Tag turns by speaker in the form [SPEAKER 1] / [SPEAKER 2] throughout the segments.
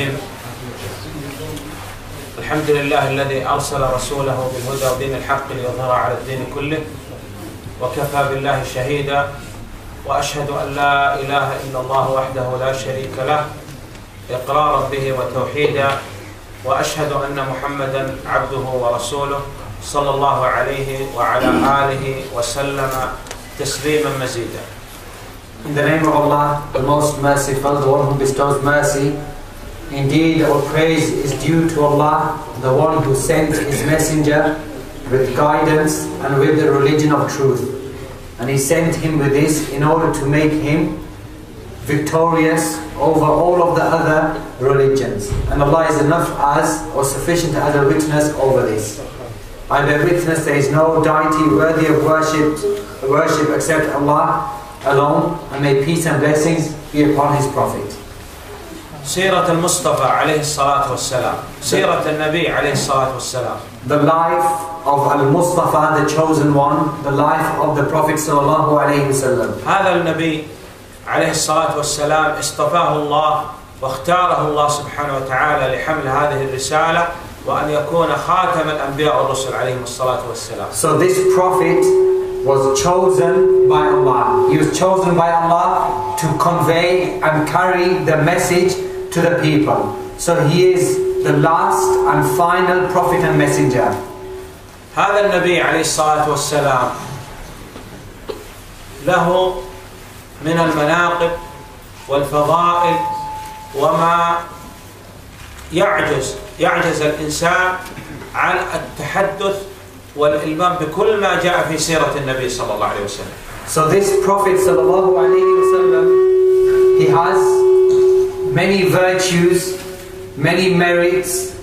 [SPEAKER 1] الرحيم الحمد لله الذي أرسل رسوله بالهدى ودين الحق ليظهر على الدين كله وكفى بالله شهيدا وأشهد أن لا إله إلا الله وحده لا شريك له إقرارا به وتوحيدا وأشهد أن محمدا عبده ورسوله صلى الله عليه وعلى آله وسلم تسليما مزيدا
[SPEAKER 2] In the name of Allah, the most merciful, the one who bestows mercy. Indeed, all praise is due to Allah, the one who sent His messenger with guidance and with the religion of truth. And He sent him with this in order to make him victorious over all of the other religions. And Allah is enough as, or sufficient as a witness over this. I bear witness there is no deity worthy of worship, worship except Allah alone, and may peace and blessings be upon His Prophet.
[SPEAKER 1] سيرة المصطفى عليه الصلاة والسلام سيرة النبي عليه الصلاة والسلام
[SPEAKER 2] The life of Al-Mustafa, the chosen one, the life of the Prophet sallallahu alaihi wasallam.
[SPEAKER 1] هذا النبي عليه الصلاة والسلام اصطفاه الله واختاره الله سبحانه وتعالى لحمل هذه الرسالة وأن يكون خاتم الأنبياء والرسل عليهم الصلاة والسلام
[SPEAKER 2] So this Prophet was chosen by Allah. He was chosen by Allah to convey and carry the message to the people. So he is the last and final Prophet and Messenger.
[SPEAKER 1] هذا النبي عليه الصلاة والسلام له من المناقب والفضائل وما يعجز يعجز الإنسان عن التحدث والإلمام بكل ما جاء في سيرة النبي صلى الله عليه وسلم
[SPEAKER 2] So this Prophet sallallahu alaihi wasallam, he has many virtues, many merits,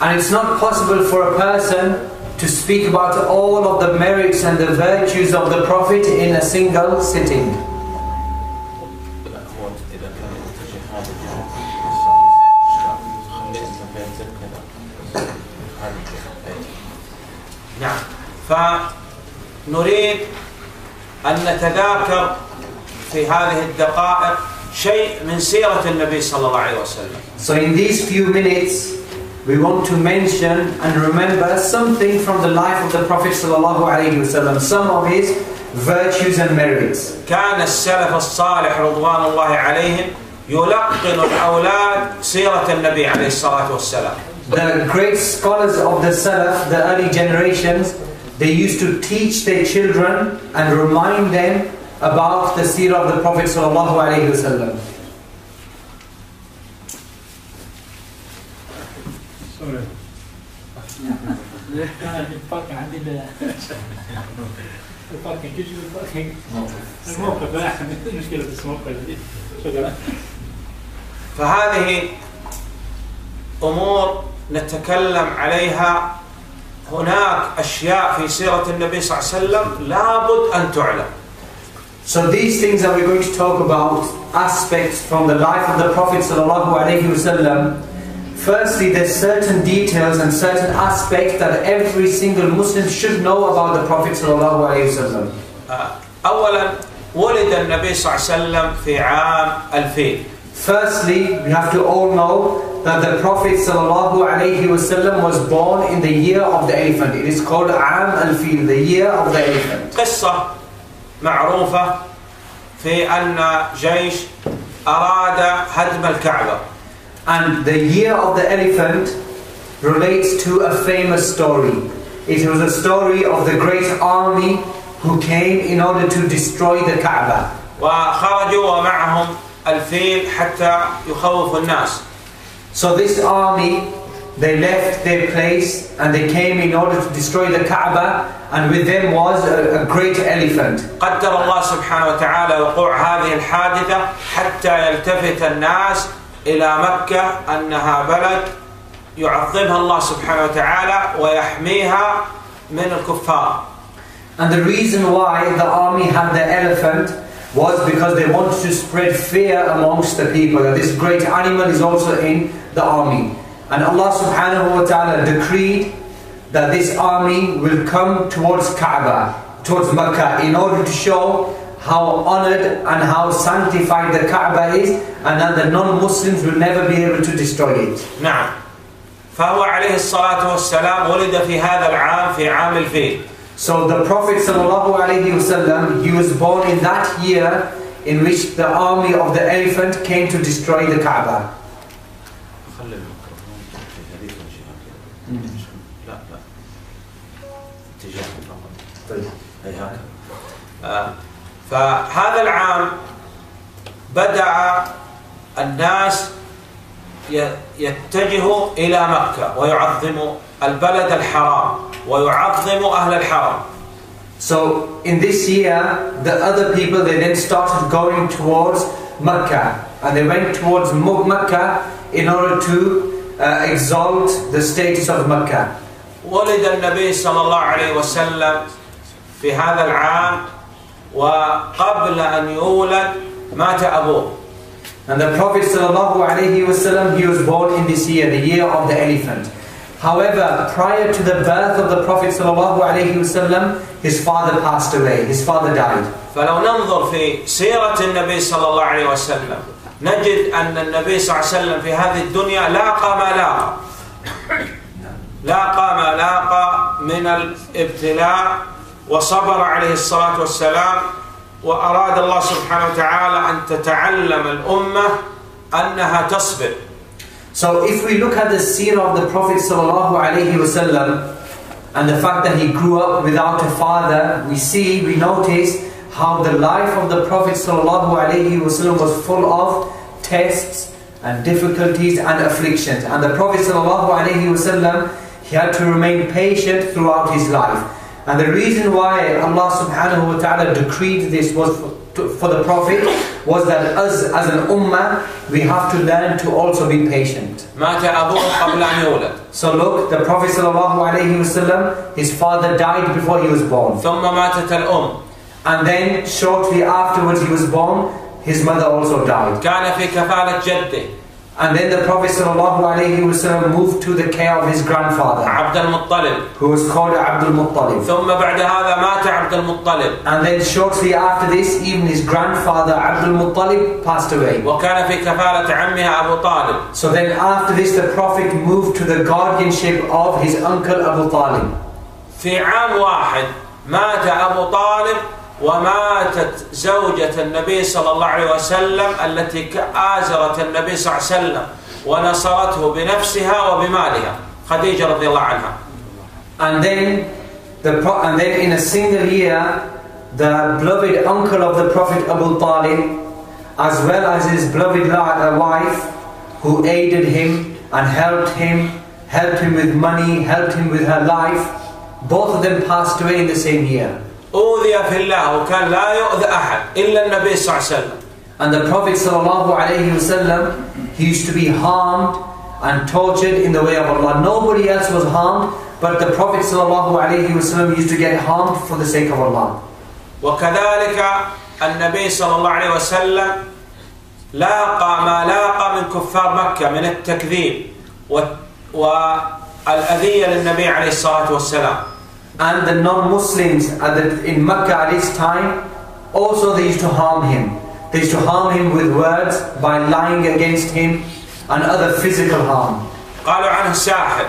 [SPEAKER 2] and it's not possible for a person to speak about all of the merits and the virtues of the Prophet in a single sitting.
[SPEAKER 1] نعم فنريد أن نتذاكر في هذه الدقائق شيء من سيرة النبي صلى الله عليه وسلم
[SPEAKER 2] So in these few minutes, we want to mention and remember something from the life of the Prophet sallallahu alaihi wasallam, some of his virtues and merits.
[SPEAKER 1] كان السلف الصالح رضوان الله عليهم يلقن الأولاد سيرة النبي عليه الصلاة والسلام
[SPEAKER 2] The great scholars of the Salaf, the early generations, they used to teach their children and remind them about the seerah of the Prophet sallallahu
[SPEAKER 3] الفرق كيف الفرق الموقف لا مشكلة بس
[SPEAKER 1] فهذه أمور نتكلم عليها. هناك أشياء في سيرة النبي صلى الله عليه وسلم لابد أن تعلم.
[SPEAKER 2] So these things that we're going to talk about, aspects from the life of the Prophet sallallahu alaihi wasallam. Firstly, there's certain details and certain aspects that every single Muslim should know about the Prophet sallallahu alaihi wasallam.
[SPEAKER 1] أولا ولد النبي صلى الله عليه وسلم في عام 2000
[SPEAKER 2] Firstly, we have to all know that the Prophet sallallahu alaihi wasallam was born in the year of the elephant. It is called Am al-Fil, the year of the elephant.
[SPEAKER 1] قصة معروفة في أن جيش أراد هدم الكعبة
[SPEAKER 2] And the year of the elephant relates to a famous story. It was a story of the great army who came in order to destroy the Kaaba.
[SPEAKER 1] وخرجوا ومعهم الفيل حتى يخوفوا الناس
[SPEAKER 2] So this army, they left their place and they came in order to destroy the Kaaba and with them was a, a great elephant.
[SPEAKER 1] قدر الله سبحانه وتعالى وقوع هذه الحادثة حتى يلتفت الناس إلى مكة أنها بلد يعظمها الله سبحانه وتعالى ويحميها من الكفار
[SPEAKER 2] And the reason why the army had the elephant was because they wanted to spread fear amongst the people that this great animal is also in the army. And Allah subhanahu wa ta'ala decreed that this army will come towards Kaaba, towards Makkah, in order to show how honored and how sanctified the Kaaba is, and that the non-Muslims will never be able to destroy it.
[SPEAKER 1] نعم فهو عليه الصلاة والسلام ولد في هذا العام في عام الفيل
[SPEAKER 2] So the Prophet sallallahu alaihi wasallam, he was born in that year in which the army of the elephant came to destroy the Kaaba.
[SPEAKER 1] هكذا آه، فهذا العام بدأ الناس ي- يتجهوا إلى مكة ويعظموا البلد الحرام ويعظموا أهل الحرم
[SPEAKER 2] So in this year, the other people they then started going towards Mecca, and they went towards Mecca in order to uh, exalt the status of Mecca.
[SPEAKER 1] ولد النبي صلى الله عليه وسلم في هذا العام وقبل أن يولد مات أبوه
[SPEAKER 2] And the Prophet sallallahu alaihi wasallam he was born in this year, the year of the elephant. However, prior to the birth of the Prophet sallallahu alaihi wasallam, his father passed away. His father died.
[SPEAKER 1] فلو ننظر في سيرة النبي صلى الله عليه وسلم نجد أن النبي صلى الله عليه وسلم في هذه الدنيا لاقى ما لاقى لاقى ما لاقى من الابتلاء وصبر عليه الصلاة والسلام وأراد الله سبحانه وتعالى أن تتعلم الأمة أنها تصبر
[SPEAKER 2] So if we look at the seerah of the Prophet sallallahu alaihi wasallam and the fact that he grew up without a father, we see, we notice how the life of the Prophet sallallahu alaihi wasallam was full of tests and difficulties and afflictions. And the Prophet sallallahu alaihi wasallam he had to remain patient throughout his life. And the reason why Allah subhanahu wa ta'ala decreed this was for, for the Prophet was that us as an ummah, we have to learn to also be patient. so look, the Prophet sallallahu alayhi wasallam, his father died before he was born. And then shortly afterwards he was born, his mother also died.
[SPEAKER 1] كان في كفالة جده
[SPEAKER 2] And then the Prophet sallallahu alaihi wasallam moved to the care of his grandfather,
[SPEAKER 1] عبد المطلب
[SPEAKER 2] who was called Abdul Muttalib.
[SPEAKER 1] ثم بعد هذا مات عبد المطلب
[SPEAKER 2] And then shortly after this, even his grandfather Abdul Muttalib passed away.
[SPEAKER 1] وكان في كفالة عمها أبو طالب
[SPEAKER 2] So then after this, the Prophet moved to the guardianship of his uncle Abu Talib.
[SPEAKER 1] في عام واحد مات أبو طالب وماتت زوجة النبي صلى الله عليه وسلم التي آزرت النبي صلى الله عليه وسلم ونصرته بنفسها وبمالها خديجة رضي الله عنها
[SPEAKER 2] And then, the and then in a single year, the beloved uncle of the Prophet Abu Talib, as well as his beloved uh, wife, who aided him and helped him, helped him with money, helped him with her life, both of them passed away in the same year.
[SPEAKER 1] أوذي في الله وكان لا يؤذى أحد إلا النبي صلى الله عليه وسلم
[SPEAKER 2] And the Prophet ﷺ, he used to be harmed and tortured in the way of Allah. Nobody else was harmed, but the Prophet ﷺ used to get harmed for the sake of Allah.
[SPEAKER 1] وكذلك النبي صلى الله عليه وسلم لاقى ما لاقى من كفار مكة من التكذيب والأذية للنبي عليه الصلاة والسلام
[SPEAKER 2] And the non-Muslims at the, in Mecca at this time, also they used to harm him. They used to harm him with words by lying against him and other physical harm.
[SPEAKER 1] قالوا عنه ساحر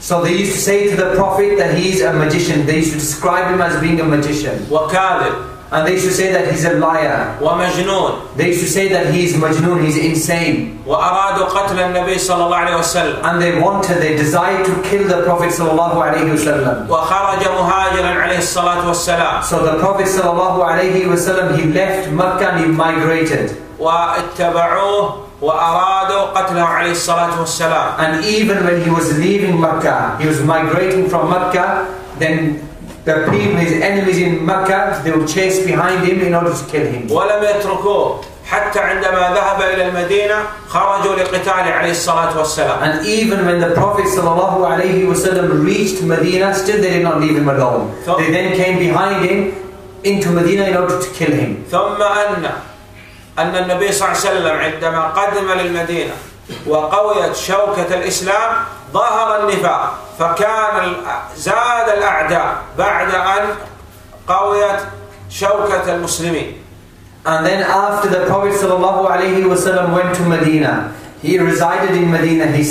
[SPEAKER 2] So they used to say to the Prophet that he is a magician. They used to describe him as being a magician.
[SPEAKER 1] وكاذب
[SPEAKER 2] And they used to say that he's a liar.
[SPEAKER 1] ومجنون
[SPEAKER 2] They used to say that he is majnoon, he's insane.
[SPEAKER 1] وأرادوا قتل النبي صلى الله عليه وسلم
[SPEAKER 2] And they wanted, they desired to kill the Prophet sallallahu alaihi wasallam.
[SPEAKER 1] وخرج مهاجرا عليه الصلاة والسلام
[SPEAKER 2] So the Prophet sallallahu alaihi wasallam, he left Mecca and he migrated.
[SPEAKER 1] واتبعوه وأرادوا قتله عليه الصلاة والسلام
[SPEAKER 2] And even when he was leaving Mecca, he was migrating from Mecca, then the people, his enemies in Mecca, they would chase behind him in order to kill him.
[SPEAKER 1] ولم يتركوه حتى عندما ذهب إلى المدينة خرجوا لقتاله عليه الصلاة والسلام
[SPEAKER 2] And even when the Prophet ﷺ reached Medina, still they did not leave him alone. They then came behind him into Medina in order to kill him.
[SPEAKER 1] ثم أن أن النبي صلى الله عليه وسلم عندما قدم للمدينة وقويت شوكة الإسلام ظهر النفاق فكان زاد الأعداء بعد أن قويت شوكة المسلمين
[SPEAKER 2] And then after the Prophet ﷺ went to Medina, he resided in Medina, he,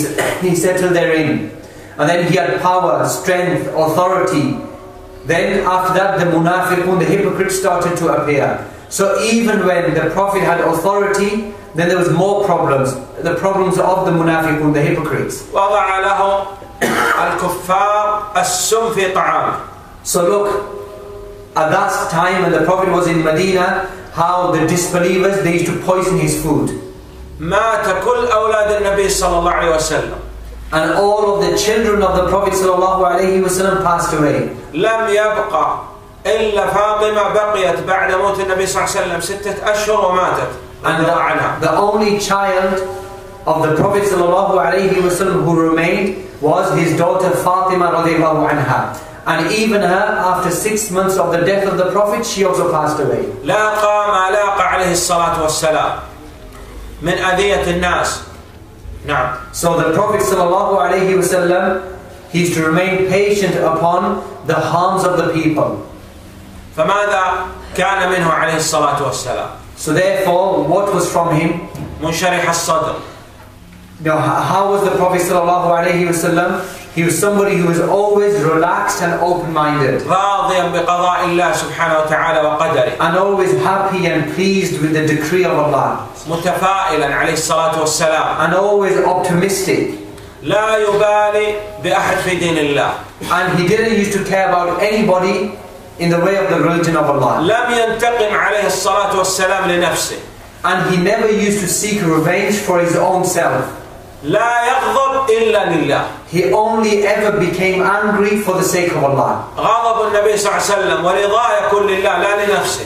[SPEAKER 2] he settled therein. And then he had power, strength, authority. Then after that the munafiqun, the hypocrites started to appear. So even when the Prophet had authority, then there was more problems. The problems of the munafiqun, the hypocrites.
[SPEAKER 1] وضع له الكفار السم في طعامه
[SPEAKER 2] So look, at that time when the Prophet was in Medina, how the disbelievers, they used to poison his food.
[SPEAKER 1] مات كل أولاد النبي صلى الله عليه وسلم
[SPEAKER 2] And all of the children of the Prophet ﷺ passed away.
[SPEAKER 1] لم يبقى إلا فاطمة بقيت بعد موت النبي صلى الله عليه وسلم ستة أشهر وماتت
[SPEAKER 2] And
[SPEAKER 1] رضي الله عنها
[SPEAKER 2] the, the only child of the Prophet ﷺ who remained was his daughter Fatima radiallahu anha. And even her, after six months of the death of the Prophet, she also passed away.
[SPEAKER 1] لاقى ما لاقى عليه الصلاة والسلام من أذية الناس نعم
[SPEAKER 2] So the Prophet ﷺ, he used to remain patient upon the harms of the people.
[SPEAKER 1] فماذا كان منه عليه الصلاة والسلام
[SPEAKER 2] So therefore, what was from him?
[SPEAKER 1] منشرح الصدر
[SPEAKER 2] You know, h- how was the Prophet ﷺ? He was somebody who was always relaxed and open-minded.
[SPEAKER 1] راضيا بقضاء الله سبحانه وتعالى وقدره
[SPEAKER 2] And always happy and pleased with the decree of Allah.
[SPEAKER 1] متفائلا عليه الصلاة والسلام
[SPEAKER 2] And always optimistic.
[SPEAKER 1] لا يبالي بأحد في دين الله
[SPEAKER 2] And he didn't used to care about anybody in the way of the religion of Allah.
[SPEAKER 1] لم ينتقم عليه الصلاة والسلام لنفسه
[SPEAKER 2] And he never used to seek revenge for his own self.
[SPEAKER 1] لا يغضب إلا لله
[SPEAKER 2] He only ever became angry for the sake of Allah.
[SPEAKER 1] غضب النبي صلى الله عليه وسلم ورضاه يكون لله لا لنفسه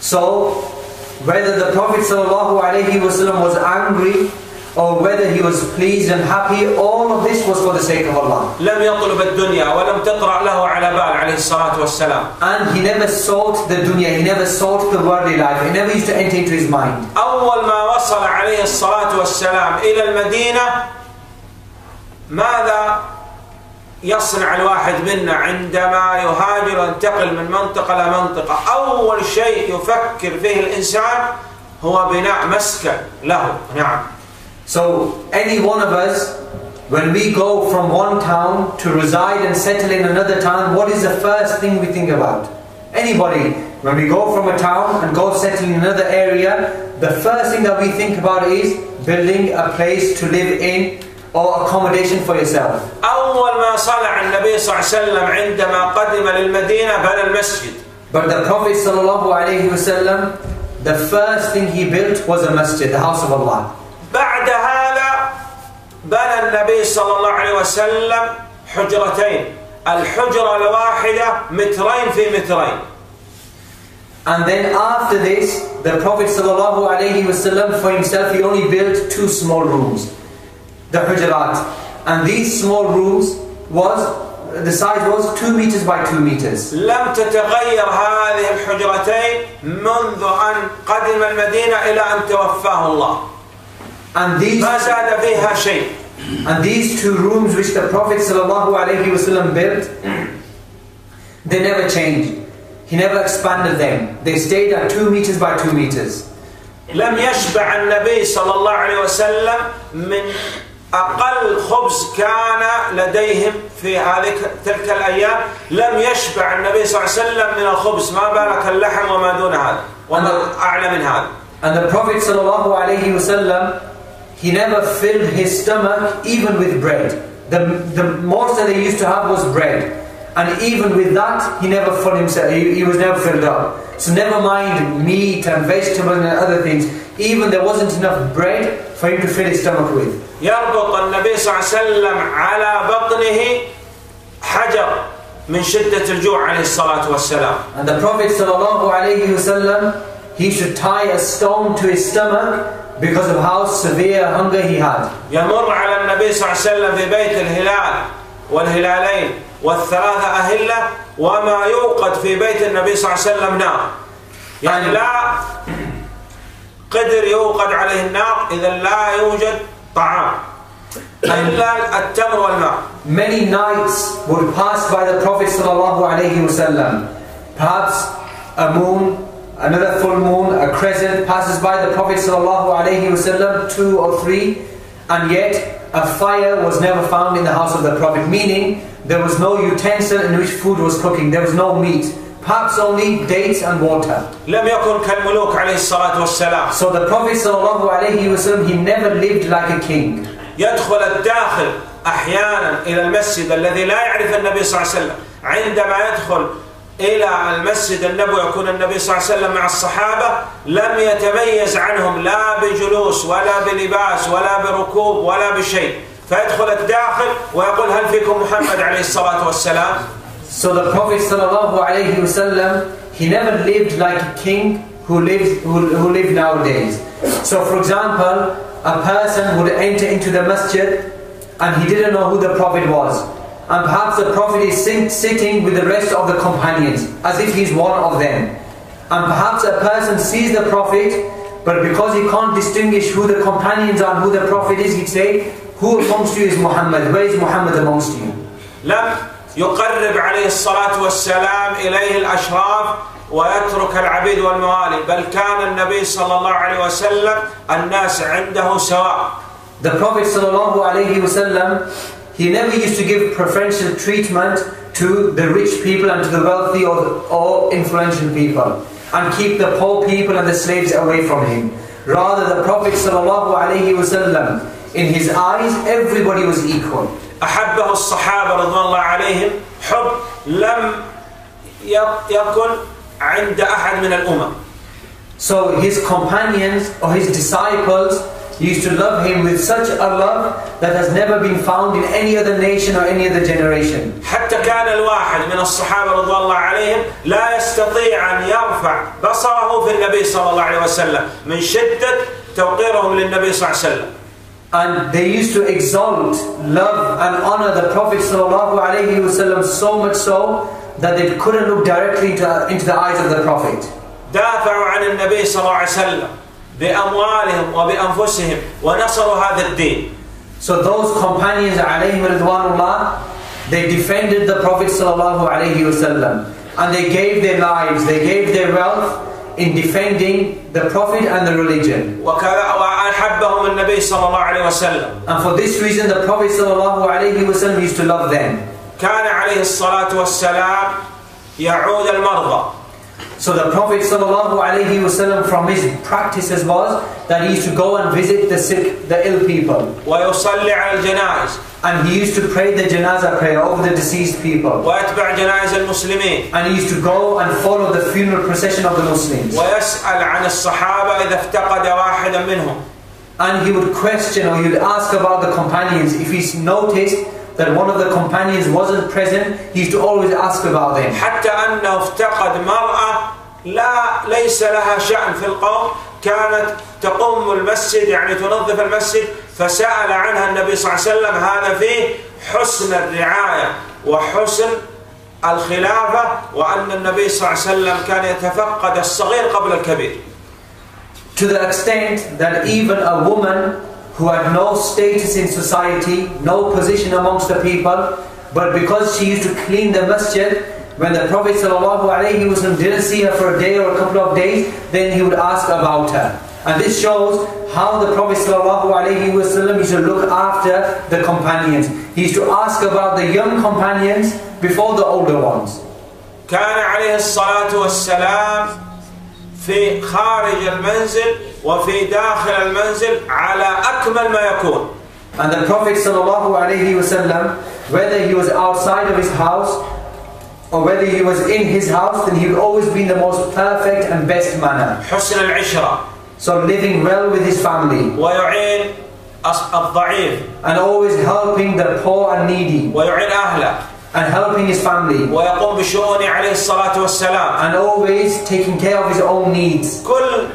[SPEAKER 2] So, whether the Prophet ﷺ was angry or whether he was pleased and happy, all of this was for the sake of Allah.
[SPEAKER 1] لم يطلب الدنيا ولم تطرأ له على بال عليه الصلاة والسلام
[SPEAKER 2] And he never sought the dunya, he never sought the worldly life, he never used to enter into his mind.
[SPEAKER 1] أول ما وصل عليه الصلاة والسلام إلى المدينة ماذا يصنع الواحد منا عندما يهاجر وينتقل من منطقة إلى منطقة أول شيء يفكر فيه الإنسان هو بناء مسكن له نعم
[SPEAKER 2] So, any one of us, when we go from one town to reside and settle in another town, what is the first thing we think about? Anybody, when we go from a town and go settle in another area, the first thing that we think about is building a place to live in or accommodation for yourself.
[SPEAKER 1] أول ما صنع النبي صلى الله عليه وسلم عندما قدم للمدينة بنى المسجد
[SPEAKER 2] But the Prophet ﷺ, the first thing he built was a masjid, the house of Allah.
[SPEAKER 1] بعد هذا بنى النبي صلى الله عليه وسلم حجرتين الحجرة الواحدة مترين في مترين
[SPEAKER 2] And then after this, the Prophet ﷺ for himself, he only built two small rooms, the hujarat. And these small rooms was, the size was two meters by two meters.
[SPEAKER 1] لم تتغير هذه الحجرتين منذ أن قدم المدينة إلى أن توفاه الله
[SPEAKER 2] And these,
[SPEAKER 1] ما زاد فيها شيء
[SPEAKER 2] and these two rooms which the Prophet ﷺ built, they never changed. He never expanded them. They stayed at two meters by two meters.
[SPEAKER 1] لم يشبع النبي صلى الله عليه وسلم من أقل خبز كان لديهم في هذه تلك الأيام لم يشبع النبي صلى الله عليه وسلم من الخبز ما بالك اللحم وما دون هذا وما أعلى من هذا
[SPEAKER 2] And the Prophet ﷺ, he never filled his stomach even with bread. The, the most that they used to have was bread. And even with that, he never filled himself, he, he was never filled up. So never mind meat and vegetables and other things. Even there wasn't enough bread for him to fill his stomach with.
[SPEAKER 1] يربط النبي صلى الله عليه وسلم على بطنه حجر من شدة الجوع عليه الصلاة والسلام
[SPEAKER 2] And the Prophet ﷺ, he should tie a stone to his stomach because of how severe hunger he had.
[SPEAKER 1] يمر على النبي صلى الله عليه وسلم في بيت الهلال والهلالين والثلاثة أهلة وما يوقد في بيت النبي صلى الله عليه وسلم نار يعني لا قدر يوقد عليه النار إذا لا يوجد طعام إلا التمر والماء
[SPEAKER 2] Many nights would pass by the Prophet ﷺ. Perhaps a moon, another full moon, a crescent passes by the Prophet sallallahu alaihi wasallam, two or three, and yet a fire was never found in the house of the Prophet. Meaning there was no utensil in which food was cooking. There was no meat. Perhaps only dates and water.
[SPEAKER 1] لم يكن كالملوك عليه الصلاة والسلام
[SPEAKER 2] So the Prophet sallallahu alaihi wasallam, he never lived like a king.
[SPEAKER 1] يدخل الداخل احيانا الى المسجد الذي لا يعرف النبي صلى الله عليه وسلم عندما يدخل إلى المسجد النبوي يكون النبي صلى الله عليه وسلم مع الصحابه لم يتميز عنهم لا بجلوس ولا بلباس ولا بركوب ولا بشيء فيدخل الداخل ويقول هل فيكم محمد عليه الصلاه والسلام
[SPEAKER 2] So the Prophet sallallahu alaihi wasallam, he never lived like a king who lives who, who live nowadays. So for example, a person would enter into the masjid and he didn't know who the Prophet was. And perhaps the Prophet is sit- sitting with the rest of the companions as if he's one of them. And perhaps a person sees the Prophet, but because he can't distinguish who the companions are and who the Prophet is, he'd say, Who amongst you is Muhammad? Where is Muhammad amongst you?
[SPEAKER 1] لم يقرب عليه الصلاة والسلام إليه الأشراف ويترك العبيد والموالي بل كان النبي صلى الله عليه وسلم الناس عنده سواء
[SPEAKER 2] The Prophet sallallahu alaihi wasallam, he never used to give preferential treatment to the rich people and to the wealthy or, or influential people and keep the poor people and the slaves away from him. Rather, the Prophet sallallahu alaihi wasallam, in his eyes, everybody was equal.
[SPEAKER 1] أحبه الصحابة رضوان الله عليهم حب لم يق- يكن عند أحد من الأمم
[SPEAKER 2] So his companions or his disciples used to love him with such a love that has never been found in any other nation or any other generation.
[SPEAKER 1] حتى كان الواحد من الصحابة رضوان الله عليهم لا يستطيع أن يرفع بصره في النبي صلى الله عليه وسلم من شدة توقيرهم للنبي صلى الله عليه وسلم
[SPEAKER 2] And they used to exalt, love and honor the Prophet ﷺ so much so that they couldn't look directly into, into the eyes of the Prophet.
[SPEAKER 1] دافعوا عن النبي صلى الله عليه وسلم بأموالهم وبأنفسهم ونصروا هذا الدين
[SPEAKER 2] So those companions alayhim ridwanullah, they defended the Prophet ﷺ and they gave their lives, they gave their wealth in defending the Prophet and the religion.
[SPEAKER 1] وكذا وأحبهم النبي صلى الله عليه وسلم
[SPEAKER 2] And for this reason the Prophet ﷺ used to love them.
[SPEAKER 1] كان عليه الصلاة والسلام يعود المرضى
[SPEAKER 2] so the Prophet ﷺ from his practices was that he used to go and visit the sick, the ill people. And he used to pray the janazah prayer over the deceased people. And he used to go and follow the funeral procession of the Muslims. And he would question or he would ask about the companions if he's noticed that one of the companions wasn't present, he used to always ask about them.
[SPEAKER 1] حتى أنه افتقد مرأة لا ليس لها شأن في القوم كانت تقوم المسجد يعني تنظف المسجد فسأل عنها النبي صلى الله عليه وسلم هذا فيه حسن الرعاية وحسن الخلافة وأن النبي صلى الله عليه وسلم كان يتفقد الصغير قبل الكبير
[SPEAKER 2] To the extent that even a woman who had no status in society, no position amongst the people, but because she used to clean the masjid, when the Prophet ﷺ didn't see her for a day or a couple of days, then he would ask about her. And this shows how the Prophet ﷺ used to look after the companions. He used to ask about the young companions before the older ones.
[SPEAKER 1] كان عليه الصلاة والسلام في خارج المنزل وفي داخل المنزل على أكمل ما يكون
[SPEAKER 2] And the Prophet ﷺ, whether he was outside of his house or whether he was in his house, then he would always be in the most perfect and best manner.
[SPEAKER 1] حسن العشرة
[SPEAKER 2] So living well with his family
[SPEAKER 1] ويعين أص- الضعيف
[SPEAKER 2] and always helping the poor and needy
[SPEAKER 1] ويعين أهله
[SPEAKER 2] and helping his family
[SPEAKER 1] ويقوم بشؤونه عليه الصلاة والسلام
[SPEAKER 2] and always taking care of his own needs.
[SPEAKER 1] كل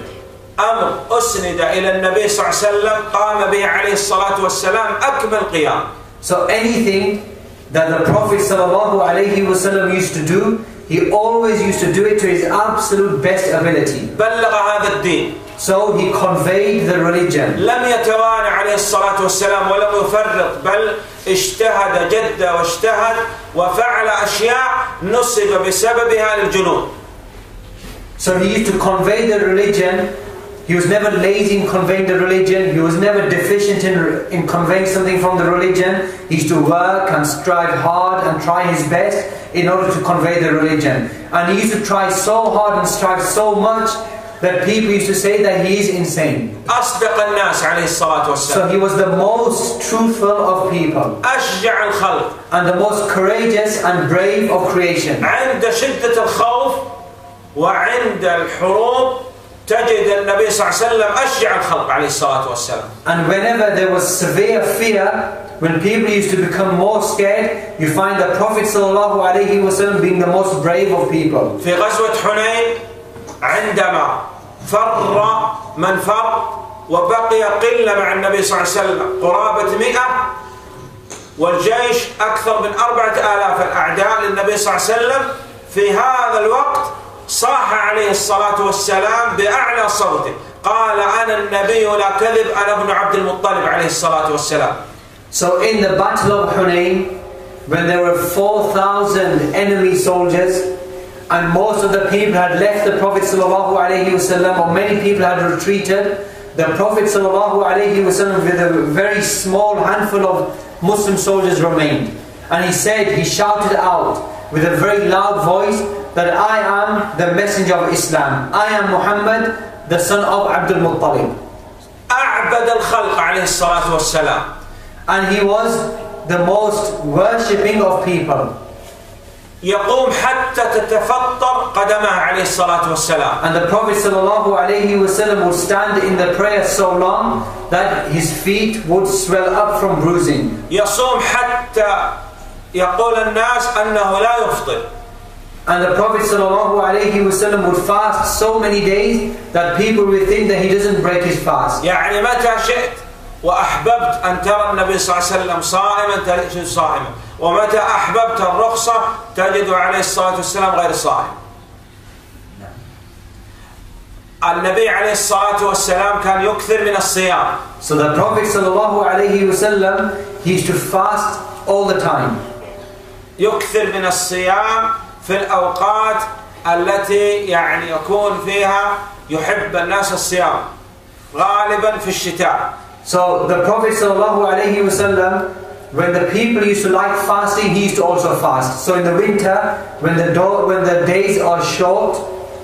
[SPEAKER 1] أمر أسند إلى النبي صلى الله عليه وسلم قام به عليه الصلاة والسلام أكمل قيام
[SPEAKER 2] So anything that the Prophet ﷺ used to do, he always used to do it to his absolute best ability.
[SPEAKER 1] بلغ هذا الدين
[SPEAKER 2] So he conveyed the religion.
[SPEAKER 1] لم يتوانى عليه الصلاة والسلام ولم يفرط بل اجتهد جد واجتهد وفعل أشياء نصب بسببها للجنود
[SPEAKER 2] So he used to convey the religion. He was never lazy in conveying the religion. He was never deficient in, in conveying something from the religion. He used to work and strive hard and try his best in order to convey the religion. And he used to try so hard and strive so much that people used to say that he is insane.
[SPEAKER 1] أصدق الناس عليه الصلاة
[SPEAKER 2] So
[SPEAKER 1] والسلام
[SPEAKER 2] he was the most truthful of people
[SPEAKER 1] أشجع الخلق
[SPEAKER 2] and the most courageous and brave of creation.
[SPEAKER 1] عند شدة الخوف وعند الحروب تجد النبي صلى الله عليه وسلم أشجع الخلق عليه الصلاة والسلام
[SPEAKER 2] And whenever there was severe fear, when people used to become more scared, you find the Prophet ﷺ being the most brave of people.
[SPEAKER 1] في غزوة حنين عندما فر من فر وبقي قلة مع النبي صلى الله عليه وسلم قرابة مئة والجيش أكثر من أربعة آلاف الأعداء للنبي صلى الله عليه وسلم في هذا الوقت صاح عليه الصلاة والسلام بأعلى صوته قال أنا النبي لا كذب أنا ابن عبد المطلب عليه الصلاة والسلام
[SPEAKER 2] So in the Battle of Hunayn, when there were 4,000 enemy soldiers, and most of the people had left the Prophet ﷺ, or many people had retreated, the Prophet ﷺ with a very small handful of Muslim soldiers remained. And he said, he shouted out with a very loud voice that I am the messenger of Islam. I am Muhammad, the son of Abdul Muttalib.
[SPEAKER 1] أعبد الخلق عليه الصلاة والسلام
[SPEAKER 2] And he was the most worshipping of people.
[SPEAKER 1] يقوم حتى تتفطر قدمه عليه الصلاة والسلام
[SPEAKER 2] And the Prophet ﷺ would stand in the prayer so long that his feet would swell up from bruising.
[SPEAKER 1] يصوم حتى يقول الناس أنه لا يفطر
[SPEAKER 2] And the Prophet ﷺ would fast so many days that people would think that he doesn't break his fast.
[SPEAKER 1] يعني متى شئت وأحببت أن ترى النبي صلى الله عليه وسلم صائما تجد صائما ومتى أحببت الرخصة تجد عليه الصلاة والسلام غير صائم النبي عليه الصلاة والسلام كان يكثر من الصيام
[SPEAKER 2] So the Prophet ﷺ he used to fast all the time.
[SPEAKER 1] يكثر من الصيام في الأوقات التي يعني يكون فيها يحب الناس الصيام غالبا في الشتاء
[SPEAKER 2] So the Prophet ﷺ, when the people used to like fasting, he used to also fast. So in the winter, when the do- when the days are short,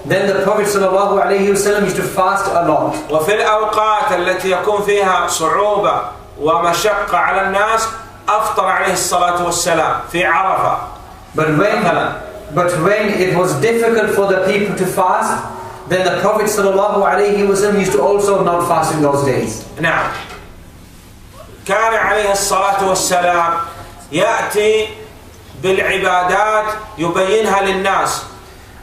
[SPEAKER 2] then the Prophet ﷺ used to fast a lot.
[SPEAKER 1] وفي الأوقات التي يكون فيها صعوبة ومشقة على الناس أفطر عليه الصلاة والسلام في عرفة
[SPEAKER 2] But when but when it was difficult for the people to fast, then the Prophet ﷺ used to also not fast in those days.
[SPEAKER 1] نعم كان عليه الصلاة والسلام يأتي بالعبادات يبينها للناس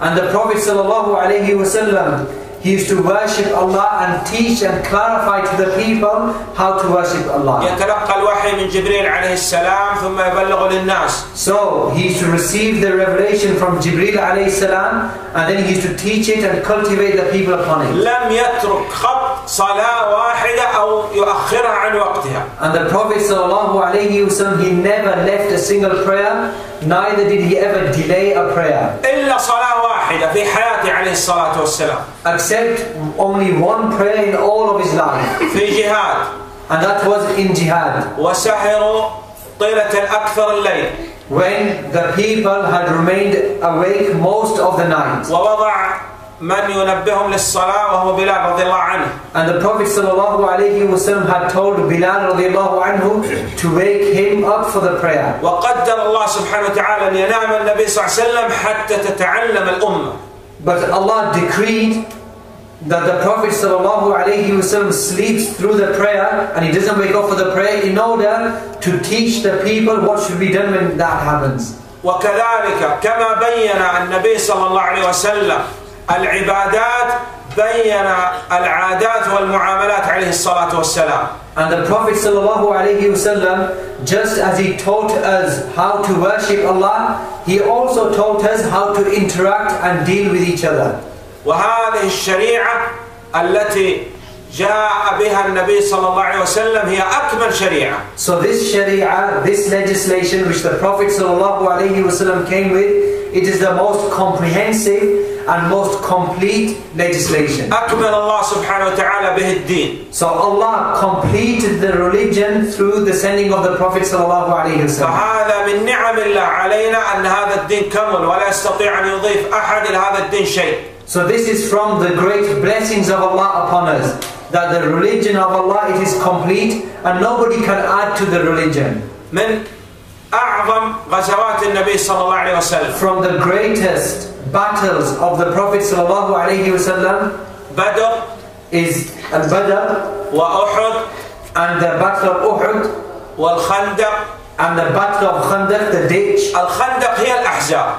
[SPEAKER 2] And the Prophet ﷺ he used to worship Allah and teach and clarify to the people how to worship Allah.
[SPEAKER 1] يتلقى الوحي من جبريل عليه السلام ثم يبلغ للناس
[SPEAKER 2] So he used to receive the revelation from Jibril alayhi salam and then he used to teach it and cultivate the people upon it.
[SPEAKER 1] لم يترك خط صلاة واحدة أو يؤخرها عن وقتها
[SPEAKER 2] And the Prophet sallallahu alayhi wasallam he never left a single prayer, neither did he ever delay a prayer.
[SPEAKER 1] إلا صلاة واحدة في حياته عليه الصلاة والسلام
[SPEAKER 2] Except only one prayer in all of his life.
[SPEAKER 1] في جهاد
[SPEAKER 2] And that was in jihad.
[SPEAKER 1] وسهروا طيلة أكثر الليل
[SPEAKER 2] When the people had remained awake most of the night.
[SPEAKER 1] ووضع من ينبههم للصلاة وهو بلال رضي الله عنه
[SPEAKER 2] And the Prophet sallallahu alayhi wasallam had told Bilal radiallahu anhu to wake him up for the prayer.
[SPEAKER 1] وقدر الله سبحانه وتعالى أن ينام النبي صلى الله عليه وسلم حتى تتعلم الأمة
[SPEAKER 2] But Allah decreed that the Prophet ﷺ sleeps through the prayer and he doesn't wake up for the prayer in order to teach the people what should be done when that happens.
[SPEAKER 1] وكذلك كما بين النبي صلى الله عليه وسلم العبادات بين العادات والمعاملات عليه الصلاة والسلام
[SPEAKER 2] And the Prophet ﷺ, just as he taught us how to worship Allah, he also taught us how to interact and deal with each other.
[SPEAKER 1] وهذه الشريعة التي جاء بها النبي صلى الله عليه وسلم هي أكمل شريعة
[SPEAKER 2] So this sharia, this legislation which the Prophet ﷺ came with, it is the most comprehensive and most complete legislation.
[SPEAKER 1] أكمل الله سبحانه وتعالى به الدين
[SPEAKER 2] So Allah completed the religion through the sending of the Prophet sallallahu alaihi wasallam.
[SPEAKER 1] فهذا من نعم الله علينا أن هذا الدين كمل ولا يستطيع أن يضيف أحد إلى هذا الدين شيء
[SPEAKER 2] So this is from the great blessings of Allah upon us. That the religion of Allah it is complete and nobody can add to the religion.
[SPEAKER 1] من أعظم غزوات النبي صلى الله عليه وسلم
[SPEAKER 2] From the greatest battles of the Prophet sallallahu alaihi wasallam
[SPEAKER 1] بدر
[SPEAKER 2] is Al-Badr
[SPEAKER 1] وأحد
[SPEAKER 2] and the battle of Uhud
[SPEAKER 1] والخندق
[SPEAKER 2] and the battle of Khandaq, the ditch.
[SPEAKER 1] الخندق هي الأحزاب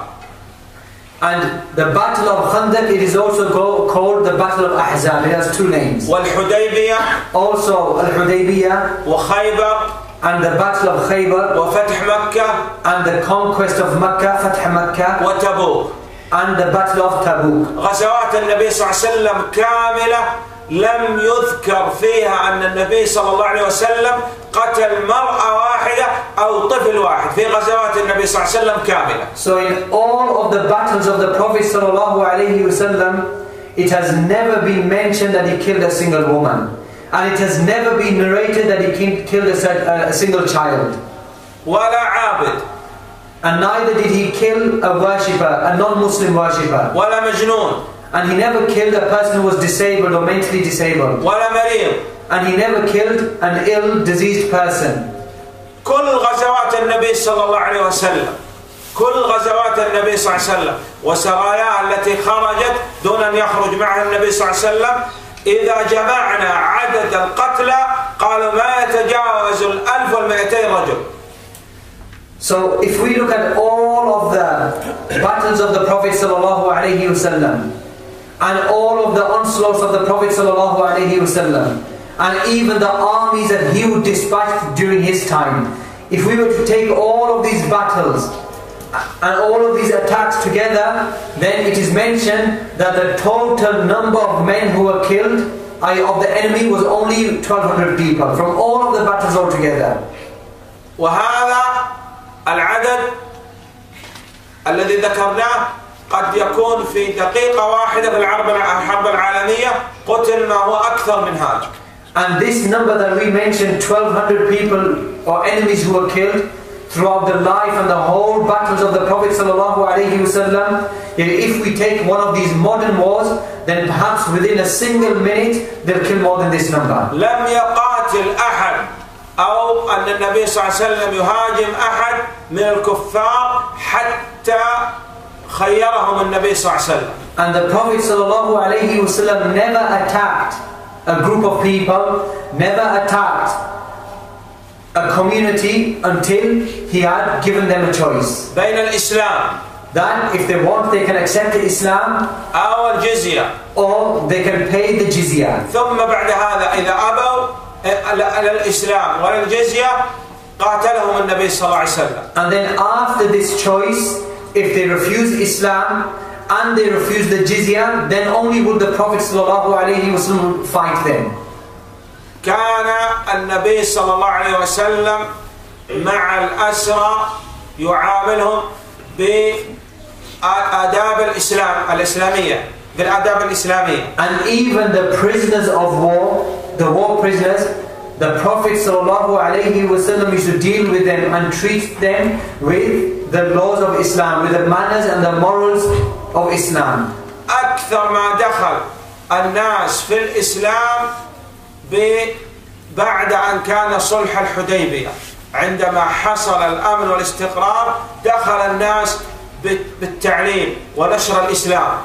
[SPEAKER 2] And the battle of Khandaq it is also go, called the battle of Ahzab. It has two names.
[SPEAKER 1] والحديبية
[SPEAKER 2] Also Al-Hudaybiyah
[SPEAKER 1] وخيبر
[SPEAKER 2] and the battle of Khaybar.
[SPEAKER 1] وفتح مكة.
[SPEAKER 2] And the conquest of مكة فتح مكة.
[SPEAKER 1] وتبوك.
[SPEAKER 2] And the battle of Tabuk.
[SPEAKER 1] غزوات النبي صلى الله عليه وسلم كاملة لم يذكر فيها أن النبي صلى الله عليه وسلم قتل مرأة واحدة أو طفل واحد. في غزوات النبي صلى الله عليه وسلم كاملة.
[SPEAKER 2] So in all of the battles of the Prophet صلى الله عليه وسلم it has never been mentioned that he killed a single woman. And it has never been narrated that he ki- killed a, cer- a single child.
[SPEAKER 1] ولا عابد
[SPEAKER 2] And neither did he kill a worshipper, a non-Muslim worshipper.
[SPEAKER 1] ولا مجنون
[SPEAKER 2] And he never killed a person who was disabled or mentally disabled.
[SPEAKER 1] ولا مريض
[SPEAKER 2] And he never killed an ill, diseased person.
[SPEAKER 1] كل غزوات النبي صلى الله عليه وسلم كل غزوات النبي صلى الله عليه وسلم وسراياه التي خرجت دون أن يخرج معها النبي صلى الله عليه وسلم إذا جمعنا عدد القتلى قالوا ما يتجاوز الألف والمئتين رجل
[SPEAKER 2] So if we look at all of the battles of the Prophet sallallahu alaihi wasallam and all of the onslaughts of the Prophet sallallahu alaihi wasallam and even the armies that he would dispatch during his time, if we were to take all of these battles and all of these attacks together, then it is mentioned that the total number of men who were killed i.e. of the enemy was only 1200 people from all of the battles altogether.
[SPEAKER 1] وهذا العدد الذي ذكرناه قد يكون في دقيقة واحدة في الحرب الحرب العالمية قتل ما هو أكثر من هذا
[SPEAKER 2] And this number that we mentioned, 1200 people or enemies who were killed throughout the life and the whole battles of the Prophet sallallahu alaihi wasallam. If we take one of these modern wars, then perhaps within a single minute they'll kill more than this number.
[SPEAKER 1] لم يقاتل أحد أو أن النبي صلى الله عليه وسلم يهاجم أحد من الكفار حتى خيرهم النبي صلى الله عليه وسلم
[SPEAKER 2] And the Prophet sallallahu alaihi wasallam never attacked a group of people, never attacked a community until he had given them a choice.
[SPEAKER 1] بين الإسلام
[SPEAKER 2] That if they want, they can accept Islam
[SPEAKER 1] أو الجزية
[SPEAKER 2] or they can pay the jizya.
[SPEAKER 1] ثم بعد هذا إذا أبوا على الإسلام ولا الجزية قاتلهم النبي صلى الله عليه وسلم
[SPEAKER 2] And then after this choice, if they refuse Islam and they refuse the jizya, then only will the Prophet ﷺ fight them.
[SPEAKER 1] كان النبي صلى الله عليه وسلم مع الأسرى يعاملهم بآداب الإسلام الإسلامية بالآداب الإسلامية
[SPEAKER 2] And even the prisoners of war, the war prisoners, the Prophet ﷺ used to deal with them and treat them with the laws of Islam, with the manners and the morals of Islam.
[SPEAKER 1] أكثر ما دخل الناس في الإسلام بعد أن كان صلح الحديبية عندما حصل الأمن والاستقرار دخل الناس بال- بالتعليم ونشر الإسلام